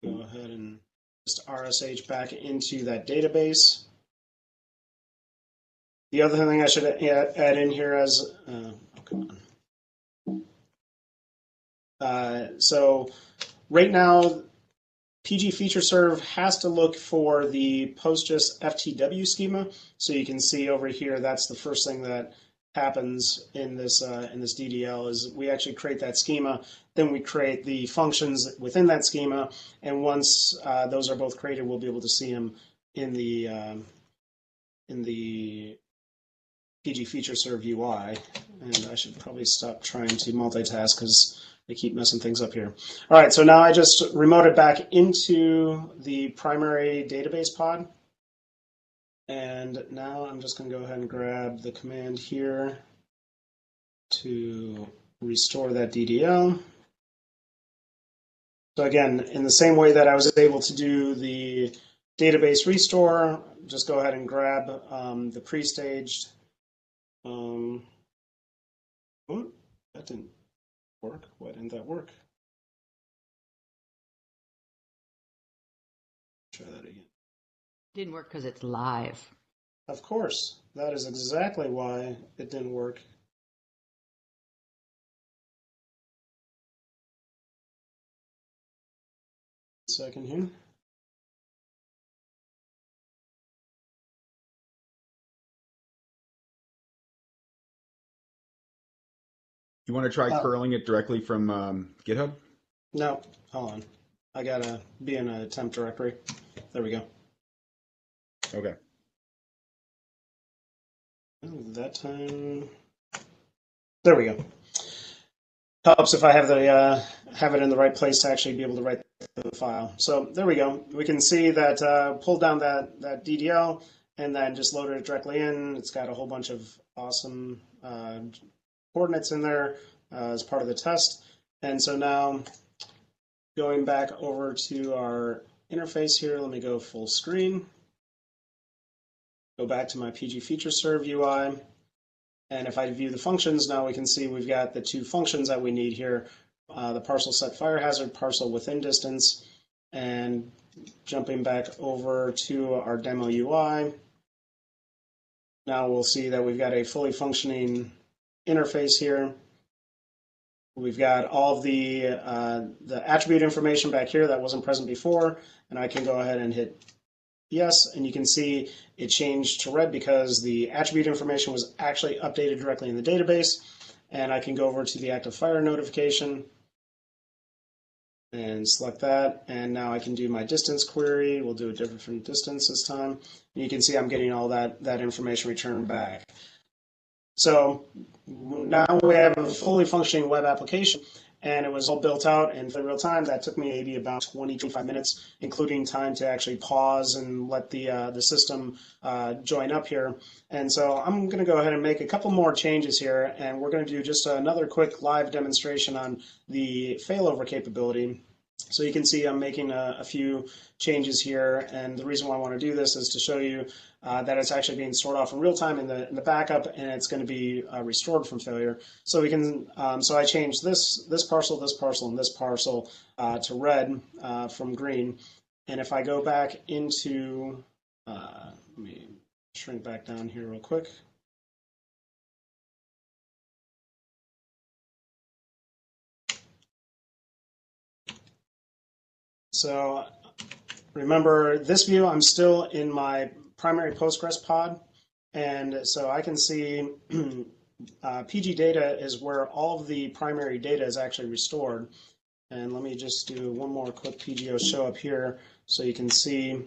Go ahead and just RSH back into that database. The other thing I should add in here as, uh, oh, come on. Uh, so right now, PG feature serve has to look for the PostGIS FTW schema. So you can see over here, that's the first thing that happens in this uh, in this DDL is we actually create that schema, then we create the functions within that schema, and once uh, those are both created, we'll be able to see them in the um, in the PG feature serve UI. And I should probably stop trying to multitask because they keep messing things up here. All right, so now I just remote it back into the primary database pod. And now I'm just going to go ahead and grab the command here to restore that DDL. So again, in the same way that I was able to do the database restore, just go ahead and grab um, the pre-staged. Um, oh, that didn't work. Why didn't that work? Try that again. Didn't work because it's live. Of course. That is exactly why it didn't work. Second here. You want to try uh, curling it directly from um, GitHub? No, hold on. I gotta be in a temp directory. There we go. Okay. That time. There we go. Helps if I have the uh, have it in the right place to actually be able to write the file. So there we go. We can see that uh, pulled down that that DDL and then just loaded it directly in. It's got a whole bunch of awesome uh, coordinates in there uh, as part of the test. And so now going back over to our interface here, let me go full screen. Go back to my PG feature serve UI. And if I view the functions, now we can see we've got the two functions that we need here, uh, the parcel set fire hazard, parcel within distance, and jumping back over to our demo UI. Now we'll see that we've got a fully functioning interface here. We've got all of the, uh, the attribute information back here that wasn't present before, and I can go ahead and hit yes, and you can see it changed to red because the attribute information was actually updated directly in the database, and I can go over to the active fire notification and select that, and now I can do my distance query. We'll do a different distance this time. And you can see I'm getting all that, that information returned back. So now we have a fully functioning web application and it was all built out in real time. That took me maybe about 20, 25 minutes, including time to actually pause and let the uh, the system uh, join up here. And so I'm going to go ahead and make a couple more changes here, and we're going to do just another quick live demonstration on the failover capability. So you can see I'm making a, a, few changes here, and the reason why I want to do this is to show you uh, that it's actually being stored off in real time in the in the backup, and it's going to be uh, restored from failure. So we can, um, so I changed this this parcel, this parcel, and this parcel uh, to red uh, from green, and if I go back into, uh, let me shrink back down here real quick. So remember this view, I'm still in my primary Postgres pod. And so I can see uh, PG data is where all of the primary data is actually restored. And let me just do one more quick PGO show up here so you can see.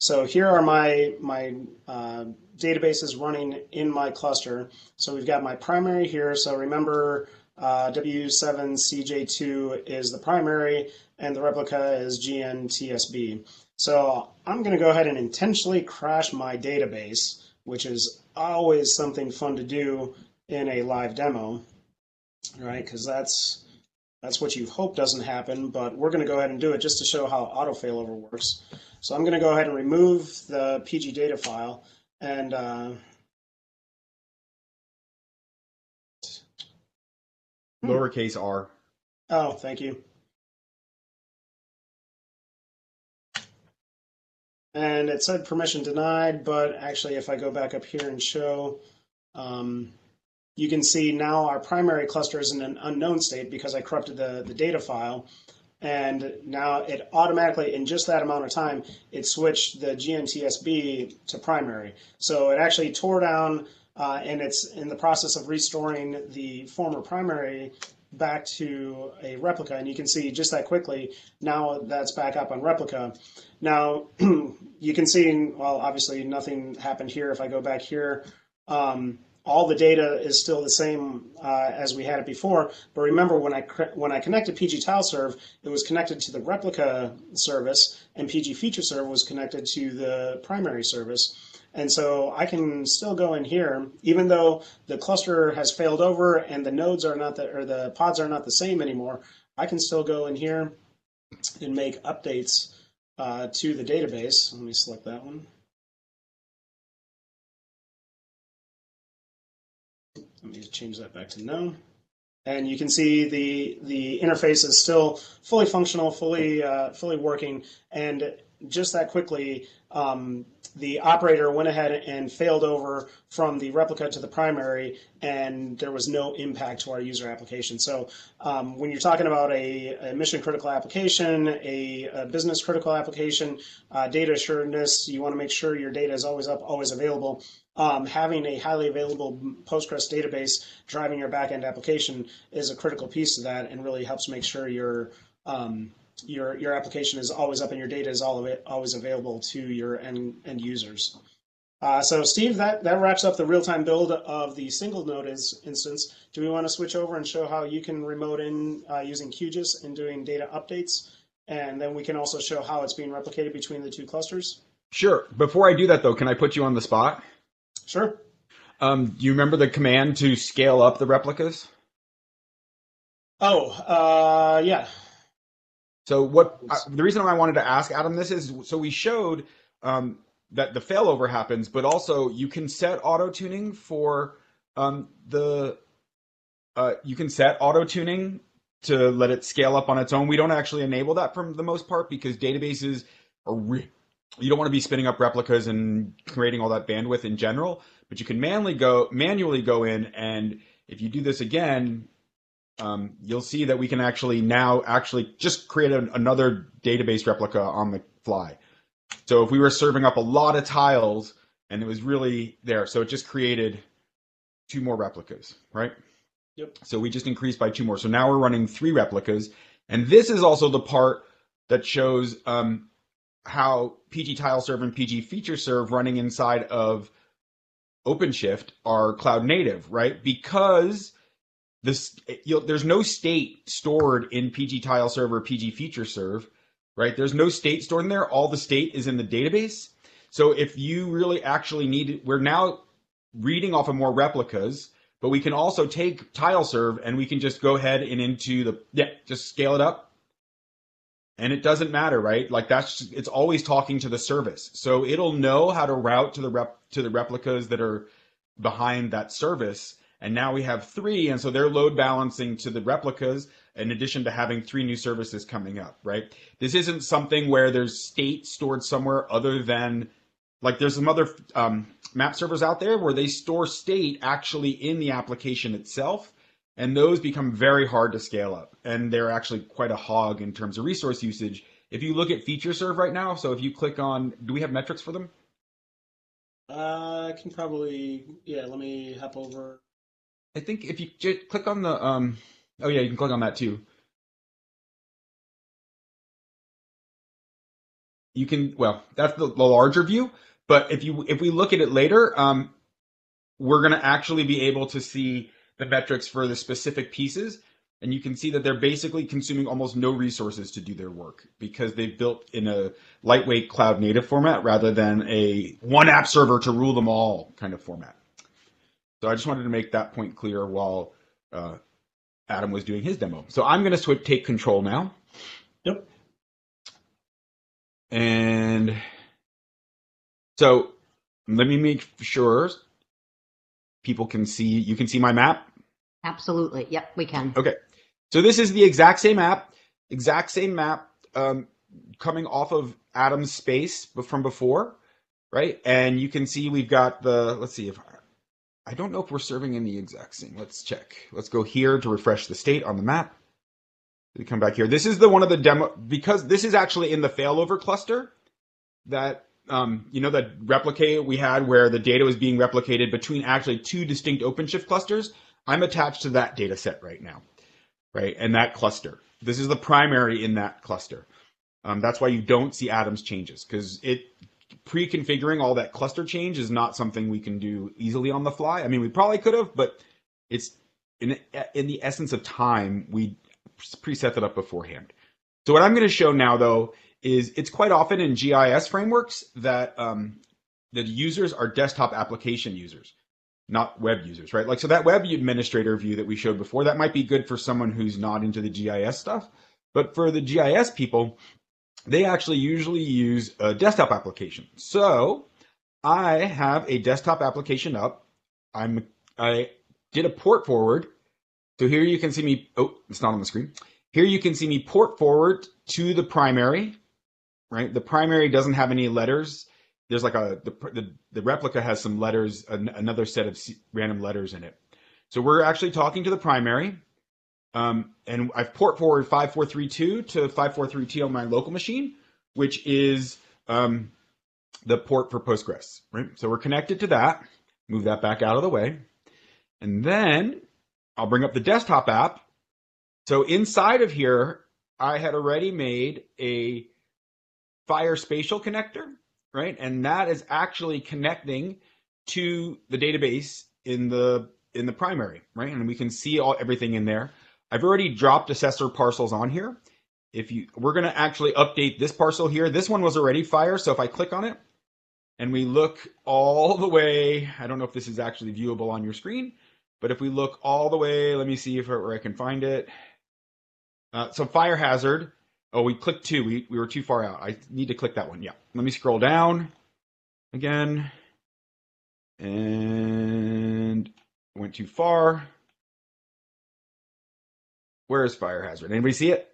So here are my, my uh, databases running in my cluster. So we've got my primary here. So remember uh, W7CJ2 is the primary and the replica is GNTSB. So I'm going to go ahead and intentionally crash my database, which is always something fun to do in a live demo, right? Because that's that's what you hope doesn't happen, but we're going to go ahead and do it just to show how auto failover works. So I'm going to go ahead and remove the PG data file and uh, lowercase r. Oh, thank you. And it said permission denied, but actually if I go back up here and show, um, you can see now our primary cluster is in an unknown state because I corrupted the, the data file. And now it automatically, in just that amount of time, it switched the GNTSB to primary. So it actually tore down uh, and it's in the process of restoring the former primary back to a replica. And you can see just that quickly, now that's back up on replica. Now, you can see, well, obviously nothing happened here. If I go back here, um, all the data is still the same uh, as we had it before. But remember, when I when I connected PG tile serve it was connected to the replica service, and PG Feature Serve was connected to the primary service. And so I can still go in here, even though the cluster has failed over and the nodes are not the, or the pods are not the same anymore, I can still go in here and make updates uh, to the database. Let me select that one. Let me change that back to no. And you can see the the interface is still fully functional, fully uh, fully working, and just that quickly, um, the operator went ahead and failed over from the replica to the primary, and there was no impact to our user application. So um, when you're talking about a, a mission critical application, a, a business critical application, uh, data assuredness, you want to make sure your data is always up, always available. Um, having a highly available Postgres database driving your backend application is a critical piece of that and really helps make sure your um, your your application is always up and your data is all it, always available to your end, end users. Uh, so Steve, that, that wraps up the real-time build of the single node is, instance. Do we want to switch over and show how you can remote in uh, using QGIS and doing data updates? And then we can also show how it's being replicated between the two clusters? Sure. Before I do that, though, can I put you on the spot? Sure. Um, do you remember the command to scale up the replicas? Oh, uh, yeah. So what I, the reason I wanted to ask Adam this is so we showed um, that the failover happens, but also you can set auto tuning for um, the uh, you can set auto tuning to let it scale up on its own. We don't actually enable that for the most part because databases are re- you don't want to be spinning up replicas and creating all that bandwidth in general. But you can manually go manually go in and if you do this again, um, you'll see that we can actually now actually just create a, another database replica on the fly. So if we were serving up a lot of tiles and it was really there, so it just created two more replicas, right? Yep. So we just increased by two more. So now we're running three replicas. And this is also the part that shows um, how PG Tile Serve and PG Feature Serve running inside of OpenShift are cloud native, right? Because this there's no state stored in PG Tile Server, PG Feature Serve, right? There's no state stored in there. All the state is in the database. So if you really actually need we're now reading off of more replicas, but we can also take tile serve and we can just go ahead and into the yeah, just scale it up. And it doesn't matter, right? Like that's it's always talking to the service. So it'll know how to route to the rep to the replicas that are behind that service and now we have three, and so they're load balancing to the replicas in addition to having three new services coming up, right? This isn't something where there's state stored somewhere other than, like there's some other um, map servers out there where they store state actually in the application itself, and those become very hard to scale up. And they're actually quite a hog in terms of resource usage if you look at feature serve right now, so if you click on, do we have metrics for them? Uh, I can probably, yeah, let me hop over. I think if you just click on the, um, oh yeah, you can click on that too. You can, well, that's the, the larger view, but if you, if we look at it later, um, we're going to actually be able to see the metrics for the specific pieces. And you can see that they're basically consuming almost no resources to do their work because they've built in a lightweight cloud native format rather than a one app server to rule them all kind of format. So I just wanted to make that point clear while uh, Adam was doing his demo. So I'm going to take control now. Yep. And so let me make sure people can see, you can see my map? Absolutely. Yep, we can. Okay. So this is the exact same app, exact same map um, coming off of Adam's space from before, right? And you can see we've got the, let's see if, I don't know if we're serving in the exact same. Let's check. Let's go here to refresh the state on the map. We come back here. This is the one of the demo, because this is actually in the failover cluster that um, you know, that replicate we had where the data was being replicated between actually two distinct OpenShift clusters. I'm attached to that data set right now, right? And that cluster. This is the primary in that cluster. Um, that's why you don't see Adams changes because it pre-configuring all that cluster change is not something we can do easily on the fly. I mean, we probably could have, but it's in in the essence of time we preset that up beforehand. So what I'm going to show now, though, is it's quite often in GIS frameworks that um, the users are desktop application users, not web users, right? Like, so that web administrator view that we showed before, that might be good for someone who's not into the GIS stuff. But for the GIS people, they actually usually use a desktop application. So I have a desktop application up. I'm I did a port forward. So here you can see me. Oh, it's not on the screen. Here you can see me port forward to the primary right? The primary doesn't have any letters. There's like a the the, the replica has some letters, an, another set of random letters in it. So we're actually talking to the primary, um, and I've port forward 5432 to 5432 on my local machine, which is um, the port for Postgres, right? So we're connected to that. Move that back out of the way, and then I'll bring up the desktop app. So inside of here, I had already made a Fire Spatial connector, right? And that is actually connecting to the database in the in the primary, right? And we can see all everything in there. I've already dropped assessor parcels on here. If you, we're going to actually update this parcel here. This one was already fire, so if I click on it and we look all the way, I don't know if this is actually viewable on your screen, but if we look all the way, let me see if where I can find it. Uh, so fire hazard, Oh, we clicked two. We, we were too far out. I need to click that one. Yeah. Let me scroll down again. And went too far. Where is fire hazard? Anybody see it?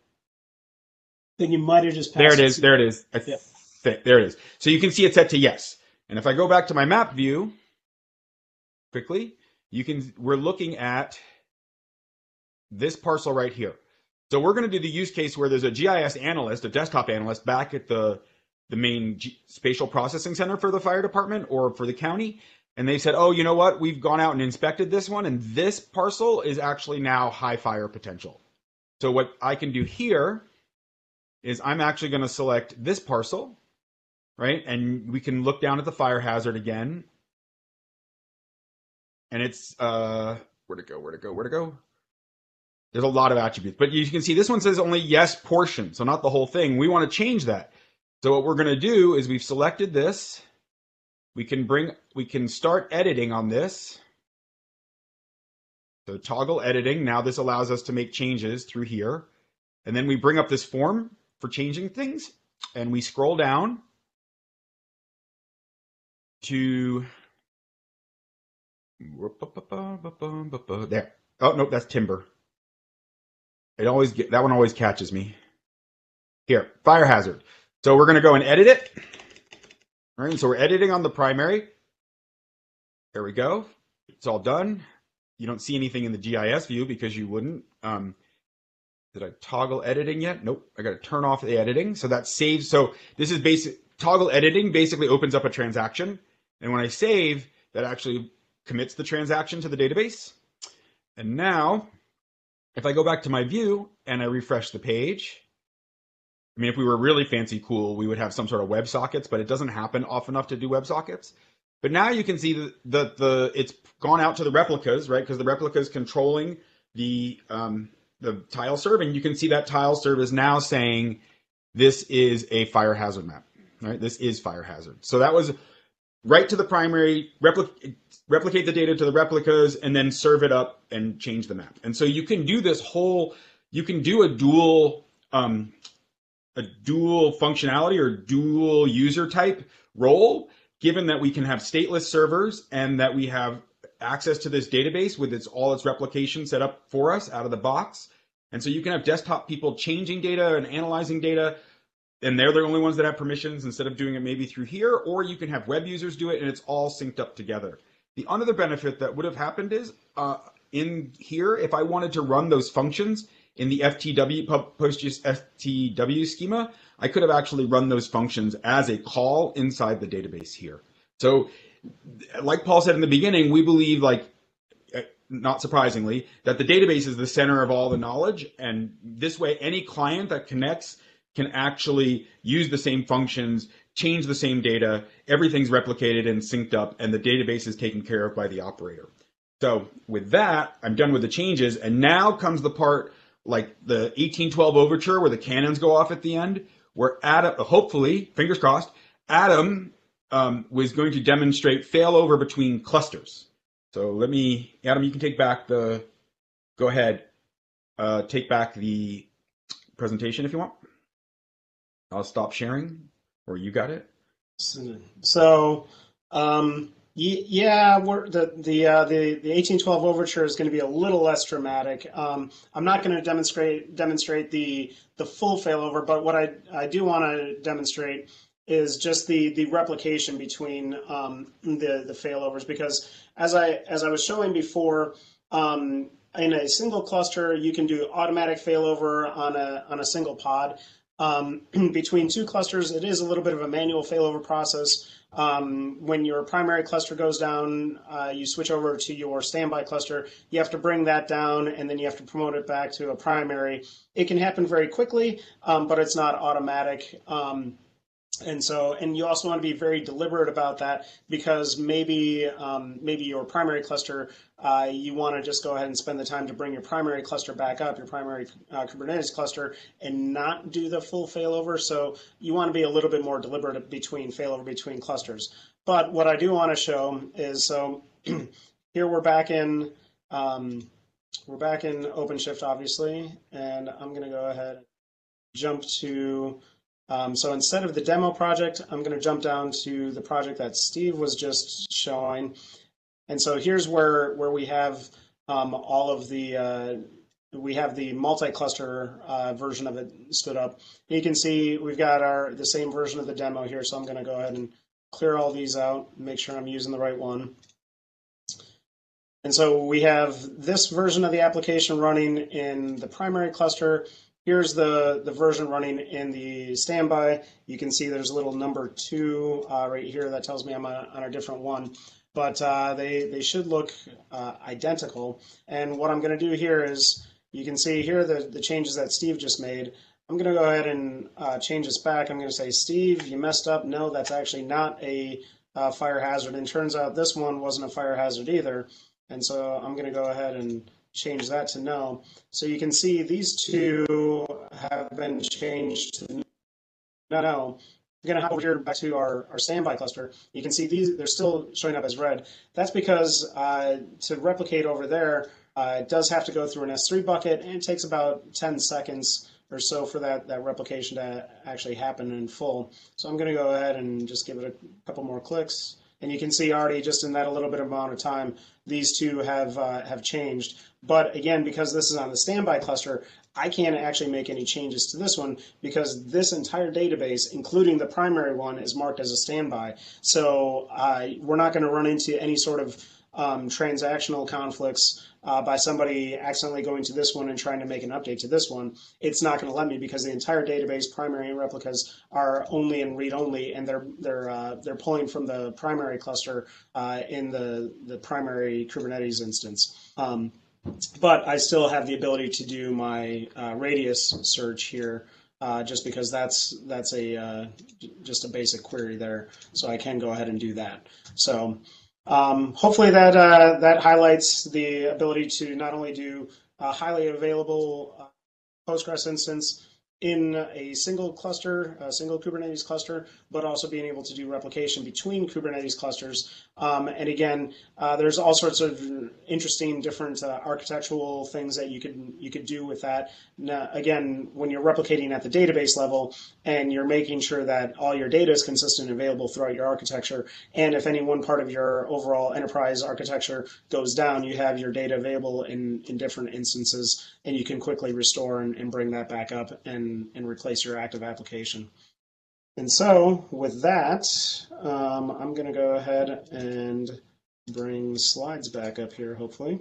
Then you might have just passed. There it is. There it is. I yeah. think there it is. So you can see it set to yes. And if I go back to my map view quickly, you can we're looking at this parcel right here. So we're going to do the use case where there's a GIS analyst, a desktop analyst back at the the main G- spatial processing center for the fire department or for the county and they said, "Oh, you know what? We've gone out and inspected this one and this parcel is actually now high fire potential." So what I can do here is I'm actually going to select this parcel, right? And we can look down at the fire hazard again. And it's uh where to go? Where to go? Where to go? There's a lot of attributes, but you can see this one says only yes portion, so not the whole thing. We want to change that. So what we're going to do is we've selected this. We can bring, we can start editing on this. So toggle editing. Now this allows us to make changes through here. And then we bring up this form for changing things and we scroll down to there. Oh, no, that's timber. It always get, that one always catches me. Here, fire hazard. So we're going to go and edit it. All right, so we're editing on the primary. There we go. It's all done. You don't see anything in the GIS view because you wouldn't. Um, did I toggle editing yet? Nope. I got to turn off the editing. So that saves. So this is basic toggle editing basically opens up a transaction. And when I save, that actually commits the transaction to the database. And now if I go back to my view and I refresh the page, I mean, if we were really fancy cool, we would have some sort of WebSockets, but it doesn't happen often enough to do WebSockets. But now you can see that the, the it's gone out to the replicas, right? Because the replica is controlling the um, the tile serve, and you can see that tile serve is now saying this is a fire hazard map, right? This is fire hazard. So that was right to the primary, replicate replicate the data to the replicas, and then serve it up and change the map. And so you can do this whole, you can do a dual um, a dual functionality or dual user type role, given that we can have stateless servers and that we have access to this database with its all its replication set up for us out of the box. And so you can have desktop people changing data and analyzing data, and they're the only ones that have permissions instead of doing it maybe through here, or you can have web users do it and it's all synced up together. The other benefit that would have happened is uh, in here, if I wanted to run those functions, in the FTW PostGIS FTW schema, I could have actually run those functions as a call inside the database here. So like Paul said in the beginning, we believe like eh, not surprisingly, that the database is the center of all the knowledge. And this way, any client that connects can actually use the same functions, change the same data, everything's replicated and synced up, and the database is taken care of by the operator. So with that, I'm done with the changes. And now comes the part like the 1812 overture where the cannons go off at the end, where Adam, hopefully, fingers crossed, Adam um, was going to demonstrate failover between clusters. So let me, Adam, you can take back the, go ahead, uh, take back the presentation if you want. I'll stop sharing, or you got it. So, um, yeah, the the uh, the the 1812 overture is going to be a little less dramatic. Um, I'm not going to demonstrate demonstrate the the full failover, but what I I do want to demonstrate is just the the replication between um, the the failovers because as I as I was showing before. Um, in a single cluster, you can do automatic failover on a on a single pod. Um, between two clusters, it is a little bit of a manual failover process. Um, when your primary cluster goes down, uh, you switch over to your standby cluster. You have to bring that down and then you have to promote it back to a primary. It can happen very quickly, um, but it's not automatic. Um, and so and you also want to be very deliberate about that because maybe um, maybe your primary cluster uh, you want to just go ahead and spend the time to bring your primary cluster back up your primary uh, kubernetes cluster and not do the full failover. So you want to be a little bit more deliberate between failover between clusters. But what i do want to show is so here we're back in um, we're back in openshift obviously and i'm going to go ahead and jump to um, so instead of the demo project, I'm going to jump down to the project that Steve was just showing. And so here's where, where we have um, all of the, uh, we have the multi-cluster uh, version of it stood up. You can see we've got our the same version of the demo here. So I'm going to go ahead and clear all these out, make sure I'm using the right one. And so we have this version of the application running in the primary cluster. Here's the, the version running in the standby. You can see there's a little number two uh, right here that tells me I'm on, on a different one. But uh, they, they should look uh, identical. And what I'm going to do here is, you can see here the, the changes that Steve just made. I'm going to go ahead and uh, change this back. I'm going to say, Steve, you messed up. No, that's actually not a uh, fire hazard. And turns out this one wasn't a fire hazard either. And so I'm going to go ahead and change that to no. So you can see these two have been changed to no. I'm going to hop over here back to our, our standby cluster. You can see these, they're still showing up as red. That's because uh, to replicate over there, uh, it does have to go through an S3 bucket and it takes about 10 seconds or so for that, that replication to actually happen in full. So I'm going to go ahead and just give it a couple more clicks. And you can see already just in that a little bit of amount of time, these two have uh, have changed. But again, because this is on the standby cluster, I can't actually make any changes to this one because this entire database, including the primary one, is marked as a standby. So uh, we're not going to run into any sort of um, transactional conflicts uh, by somebody accidentally going to this one and trying to make an update to this one, it's not going to let me because the entire database primary and replicas are only in read only, and they're they're uh, they're pulling from the primary cluster uh, in the the primary Kubernetes instance. Um, but I still have the ability to do my uh, radius search here. Uh, just because that's that's a uh, just a basic query there, so I can go ahead and do that. So um, hopefully that uh, that highlights the ability to not only do a highly available uh, Postgres instance in a single cluster, a single Kubernetes cluster, but also being able to do replication between Kubernetes clusters. Um, and again, uh, there's all sorts of interesting different uh, architectural things that you could you could do with that. Now, again, when you're replicating at the database level and you're making sure that all your data is consistent and available throughout your architecture, and if any one part of your overall enterprise architecture goes down, you have your data available in, in different instances, and you can quickly restore and, and bring that back up and, and replace your active application. And so with that, um, I'm going to go ahead and bring slides back up here, hopefully.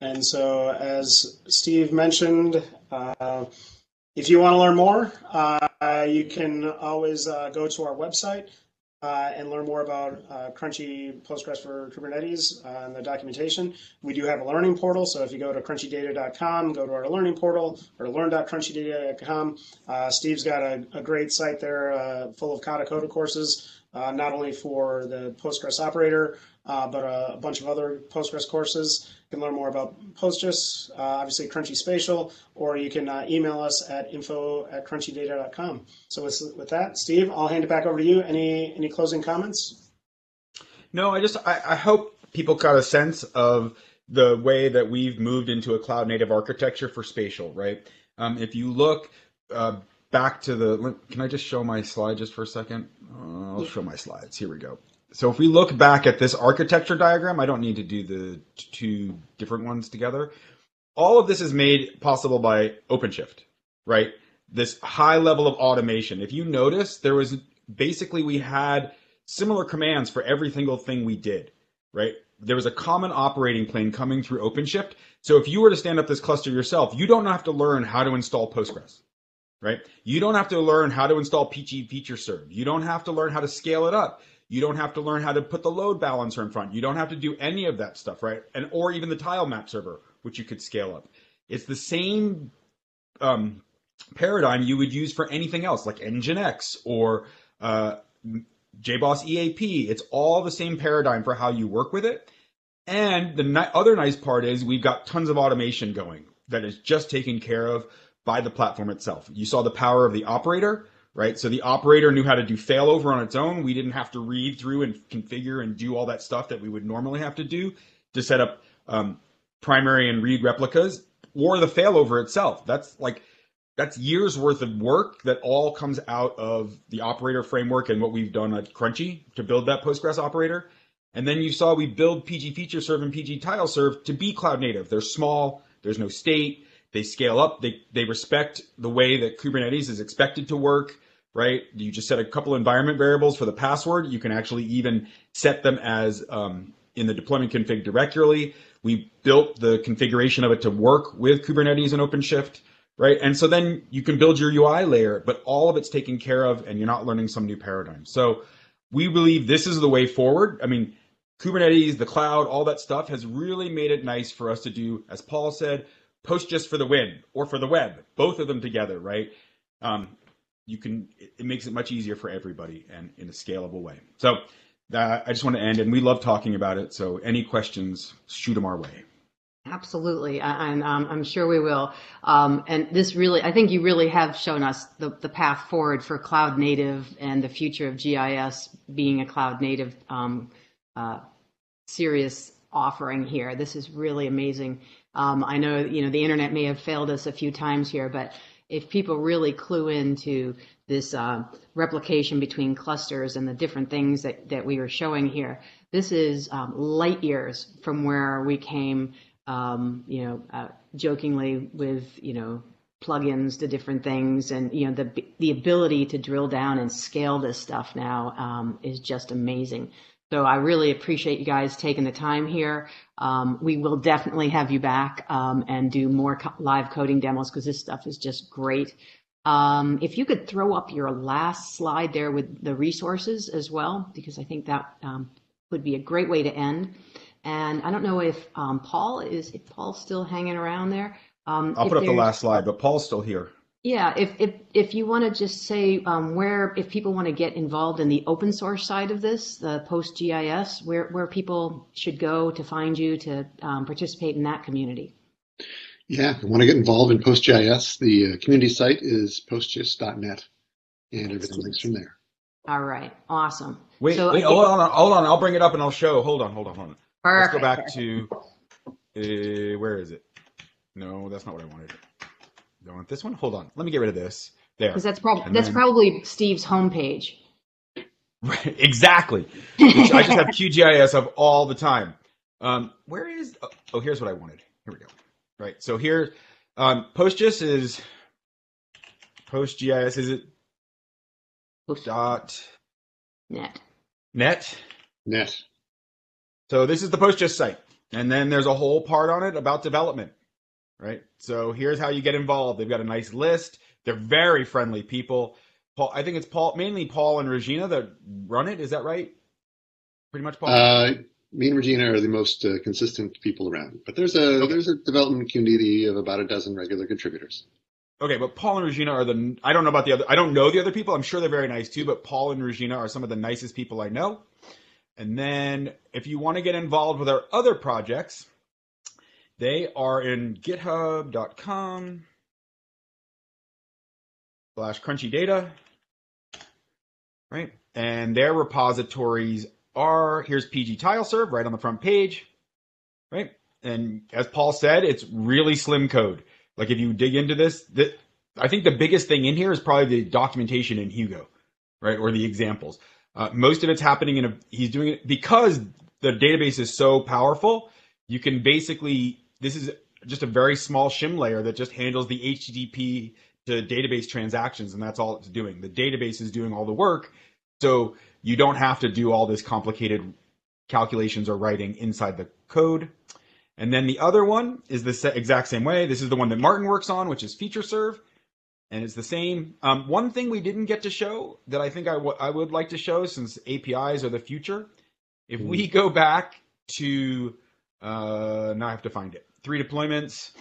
And so as Steve mentioned, uh, if you want to learn more, uh, you can always uh, go to our website uh, and learn more about uh, Crunchy Postgres for Kubernetes uh, and the documentation. We do have a learning portal, so if you go to crunchydata.com, go to our learning portal or learn.crunchydata.com. Uh, Steve's got a, a, great site there uh, full of Katacoda courses, uh, not only for the Postgres operator, but a, a, bunch of other Postgres courses. You can learn more about Postgres, obviously Crunchy Spatial, or you can email us at info at crunchydata.com. So with, with that, Steve, I'll hand it back over to you. Any any closing comments? No, I just I, I hope people got a sense of the way that we've moved into a cloud native architecture for spatial, right? Um, if you look uh, back to the, can I just show my slide just for a second? Uh, I'll show my slides. Here we go. So if we look back at this architecture diagram, I don't need to do the two different ones together. All of this is made possible by OpenShift, right? This high level of automation. If you notice, there was basically we had similar commands for every single thing we did, right? There was a common operating plane coming through OpenShift. So if you were to stand up this cluster yourself, you don't have to learn how to install Postgres, right? You don't have to learn how to install PG feature serve. You don't have to learn how to scale it up. You don't have to learn how to put the load balancer in front. You don't have to do any of that stuff, right? And or even the tile map server, which you could scale up. It's the same um, paradigm you would use for anything else, like Nginx or uh, JBoss EAP. It's all the same paradigm for how you work with it. And the ni- other nice part is we've got tons of automation going that is just taken care of by the platform itself. You saw the power of the operator, right? So the operator knew how to do failover on its own. We didn't have to read through and configure and do all that stuff that we would normally have to do to set up um, primary and read replicas or the failover itself. That's like that's years worth of work that all comes out of the operator framework and what we've done at Crunchy to build that Postgres operator. And then you saw we build PG feature serve and PG tile serve to be cloud native. They're small, there's no state, they scale up, they, they respect the way that Kubernetes is expected to work, right? You just set a couple environment variables for the password. You can actually even set them as um, in the deployment config directly. We built the configuration of it to work with Kubernetes and OpenShift right? And so then you can build your UI layer, but all of it's taken care of and you're not learning some new paradigm. So we believe this is the way forward. I mean, Kubernetes, the cloud, all that stuff has really made it nice for us to do, as Paul said, PostGIS for the win or for the web, both of them together, right? Um, you can, it makes it much easier for everybody and in a scalable way. So uh, I just want to end and we love talking about it. So any questions, shoot them our way. Absolutely, and um, I'm sure we will. Um, and this really, I think you really have shown us the, the path forward for cloud native and the future of GIS being a cloud native um, uh, serious offering here. This is really amazing. Um, I know you know the internet may have failed us a few times here, but if people really clue into this uh, replication between clusters and the different things that, that we were showing here, this is um, light years from where we came um, you know, uh, jokingly with, you know, plugins to different things and, you know, the, the ability to drill down and scale this stuff now um, is just amazing. So I really appreciate you guys taking the time here. Um, we will definitely have you back um, and do more co live coding demos because this stuff is just great. Um, if you could throw up your last slide there with the resources as well, because I think that um, would be a great way to end. And I don't know if um, Paul is, if Paul's still hanging around there. Um, I'll put up the last slide, but Paul's still here. Yeah, if if if you want to just say um, where, if people want to get involved in the open source side of this, the PostGIS, where where people should go to find you to um, participate in that community. Yeah, if you want to get involved in PostGIS, the uh, community site is postgis.net, and everything links from there. All right, awesome. Wait, so, wait, hold on, hold on. I'll bring it up and I'll show. Hold on, hold on, hold on. Perfect, Let's go back to uh, where is it? No, that's not what I wanted. Do I want this one? Hold on. Let me get rid of this. There. Because that's probably that's then... probably Steve's homepage. Right, exactly. I just have QGIS of all the time. Um, where is? Oh, oh, here's what I wanted. Here we go. Right. So here, um, PostGIS is PostGIS. Is it Post dot net net net? So this is the PostGIS site, and then there's a whole part on it about development right? So here's how you get involved. They've got a nice list. They're very friendly people. Paul, I think it's Paul, mainly Paul and Regina that run it. Is that right? Pretty much, Paul. Uh, me and Regina are the most uh, consistent people around, but there's a okay. there's a development community of about a dozen regular contributors. Okay, but Paul and Regina are the I don't know about the other I don't know the other people. I'm sure they're very nice too, but Paul and Regina are some of the nicest people I know. And then if you want to get involved with our other projects, they are in github.com slash crunchy data, right? And their repositories are, here's PG TileServe right on the front page, right? And as Paul said, it's really slim code. Like if you dig into this, that I think the biggest thing in here is probably the documentation in Hugo, right? Or the examples. Uh, most of it's happening in a, he's doing it because the database is so powerful. You can basically this is just a very small shim layer that just handles the HTTP to database transactions, and that's all it's doing. The database is doing all the work, so you don't have to do all this complicated calculations or writing inside the code. And then the other one is the exact same way. This is the one that Martin works on, which is feature serve, And it's the same. Um, one thing we didn't get to show that I think I, I would like to show since APIs are the future. If we mm-hmm. go back to, uh, now I have to find it three deployments.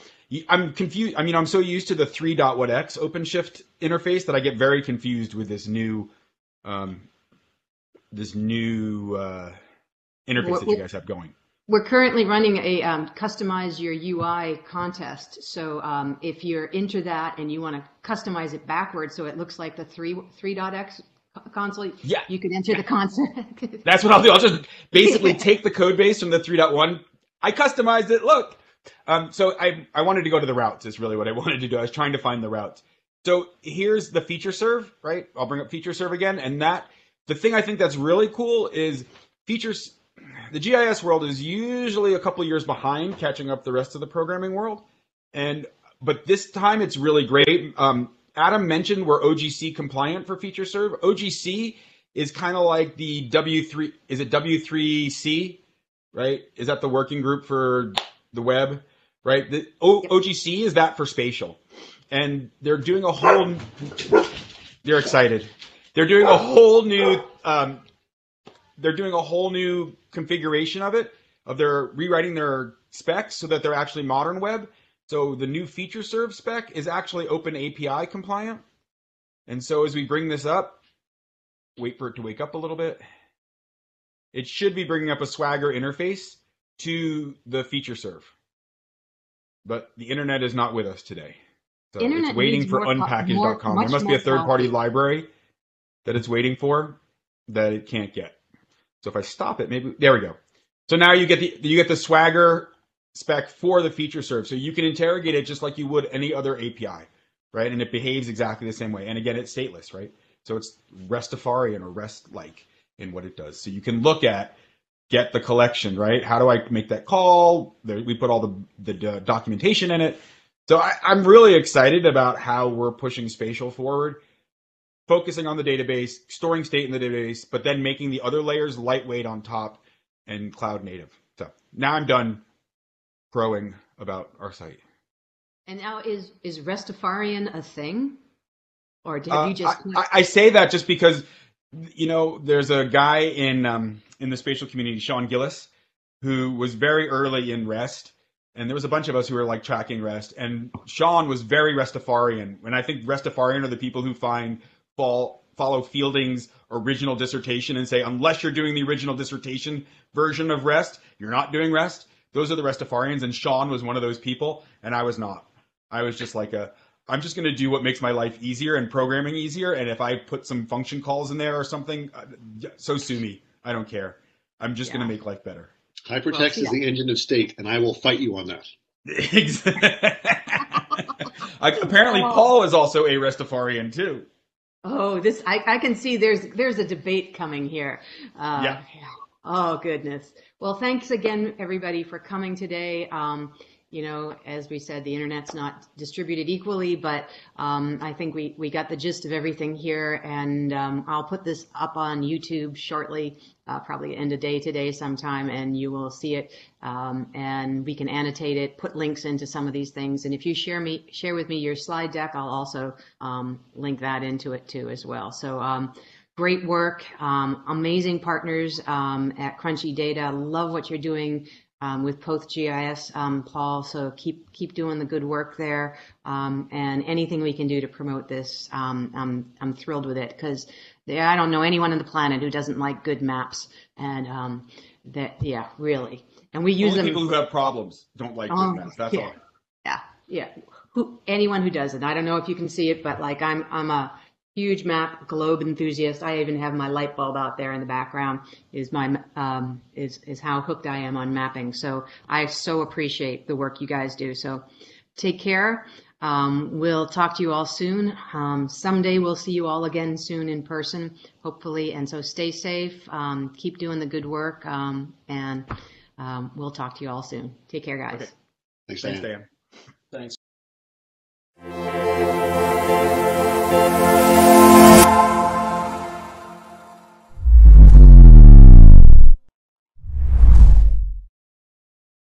I'm confused. I mean, I'm so used to the 3.whatx OpenShift interface that I get very confused with this new, um, this new uh, interface what, that you guys have going. We're currently running a um, customize your UI contest. So um, if you're into that and you want to customize it backwards so it looks like the 3 3.x console, yeah. you can enter the console. That's what I'll do. I'll just basically take the code base from the 3.1. I customized it. Look, um, so I, I wanted to go to the routes is really what I wanted to do. I was trying to find the routes. So here's the FeatureServe, right? I'll bring up FeatureServe again. And that, the thing I think that's really cool is features, the GIS world is usually a couple years behind catching up the rest of the programming world. And, but this time it's really great. Um, Adam mentioned we're OGC compliant for FeatureServe. OGC is kind of like the W3, is it W3C, right? Is that the working group for the web, right? The o- OGC is that for spatial, and they're doing a whole. They're excited. They're doing a whole new. Um, they're doing a whole new configuration of it. Of their rewriting their specs so that they're actually modern web. So the new feature serve spec is actually Open API compliant. And so as we bring this up, wait for it to wake up a little bit. It should be bringing up a Swagger interface to the feature serve. But the internet is not with us today. So internet it's waiting for unpackage.com. There must be a third party library that it's waiting for that it can't get. So if I stop it, maybe there we go. So now you get the you get the Swagger spec for the feature serve. So you can interrogate it just like you would any other API, right? And it behaves exactly the same way. And again, it's stateless, right? So it's Restafarian or REST like in what it does. So you can look at get the collection, right? How do I make that call? we put all the, the documentation in it. So I, I'm really excited about how we're pushing spatial forward. focusing on the database, storing state in the database, but then making the other layers lightweight on top and cloud native. So now I'm done crowing about our site. And now is is Rastafarian a thing, or have Uh, you just? I, I say that just because you know there's a guy in um, in the spatial community, Sean Gillies, who was very early in REST, and there was a bunch of us who were like tracking REST, and Sean was very Restafarian. And I think Restafarian are the people who find fall follow Fielding's original dissertation and say unless you're doing the original dissertation version of REST, you're not doing REST. Those are the Restafarians, and Sean was one of those people, and I was not. I was just like a I'm just going to do what makes my life easier and programming easier. And if I put some function calls in there or something, uh, so sue me. I don't care. I'm just Yeah. going to make life better. Hypertext Well, is the engine of state, and I will fight you on that. I, apparently, Paul is also a Restafarian too. Oh, this I, I can see. There's there's a debate coming here. Uh, Yeah. Oh goodness. Well, thanks again, everybody, for coming today. Um, you know, as we said, the internet's not distributed equally, but um, I think we, we got the gist of everything here, and um, I'll put this up on YouTube shortly, uh, probably end of day today sometime, and you will see it, um, and we can annotate it, put links into some of these things, and if you share me share with me your slide deck, I'll also um, link that into it too as well. So. Um, Great work, um, amazing partners um, at Crunchy Data. Love what you're doing um, with PostGIS, um, Paul. So keep keep doing the good work there, um, and anything we can do to promote this, um, I'm I'm thrilled with it because I don't know anyone on the planet who doesn't like good maps, and um, that yeah, really. And we use Only them. people who have problems don't like Oh, good maps. That's yeah. all. Yeah, yeah. Who anyone who does it. I don't know if you can see it, but like I'm I'm a huge map globe enthusiast. I even have my light bulb out there in the background. Is my um is is how hooked I am on mapping. So I so appreciate the work you guys do. So take care. Um, we'll talk to you all soon. Um, someday we'll see you all again soon in person, hopefully. And so stay safe. Um, keep doing the good work. Um, and um, we'll talk to you all soon. Take care, guys. Okay. Thanks, Thanks, Dan. Dan.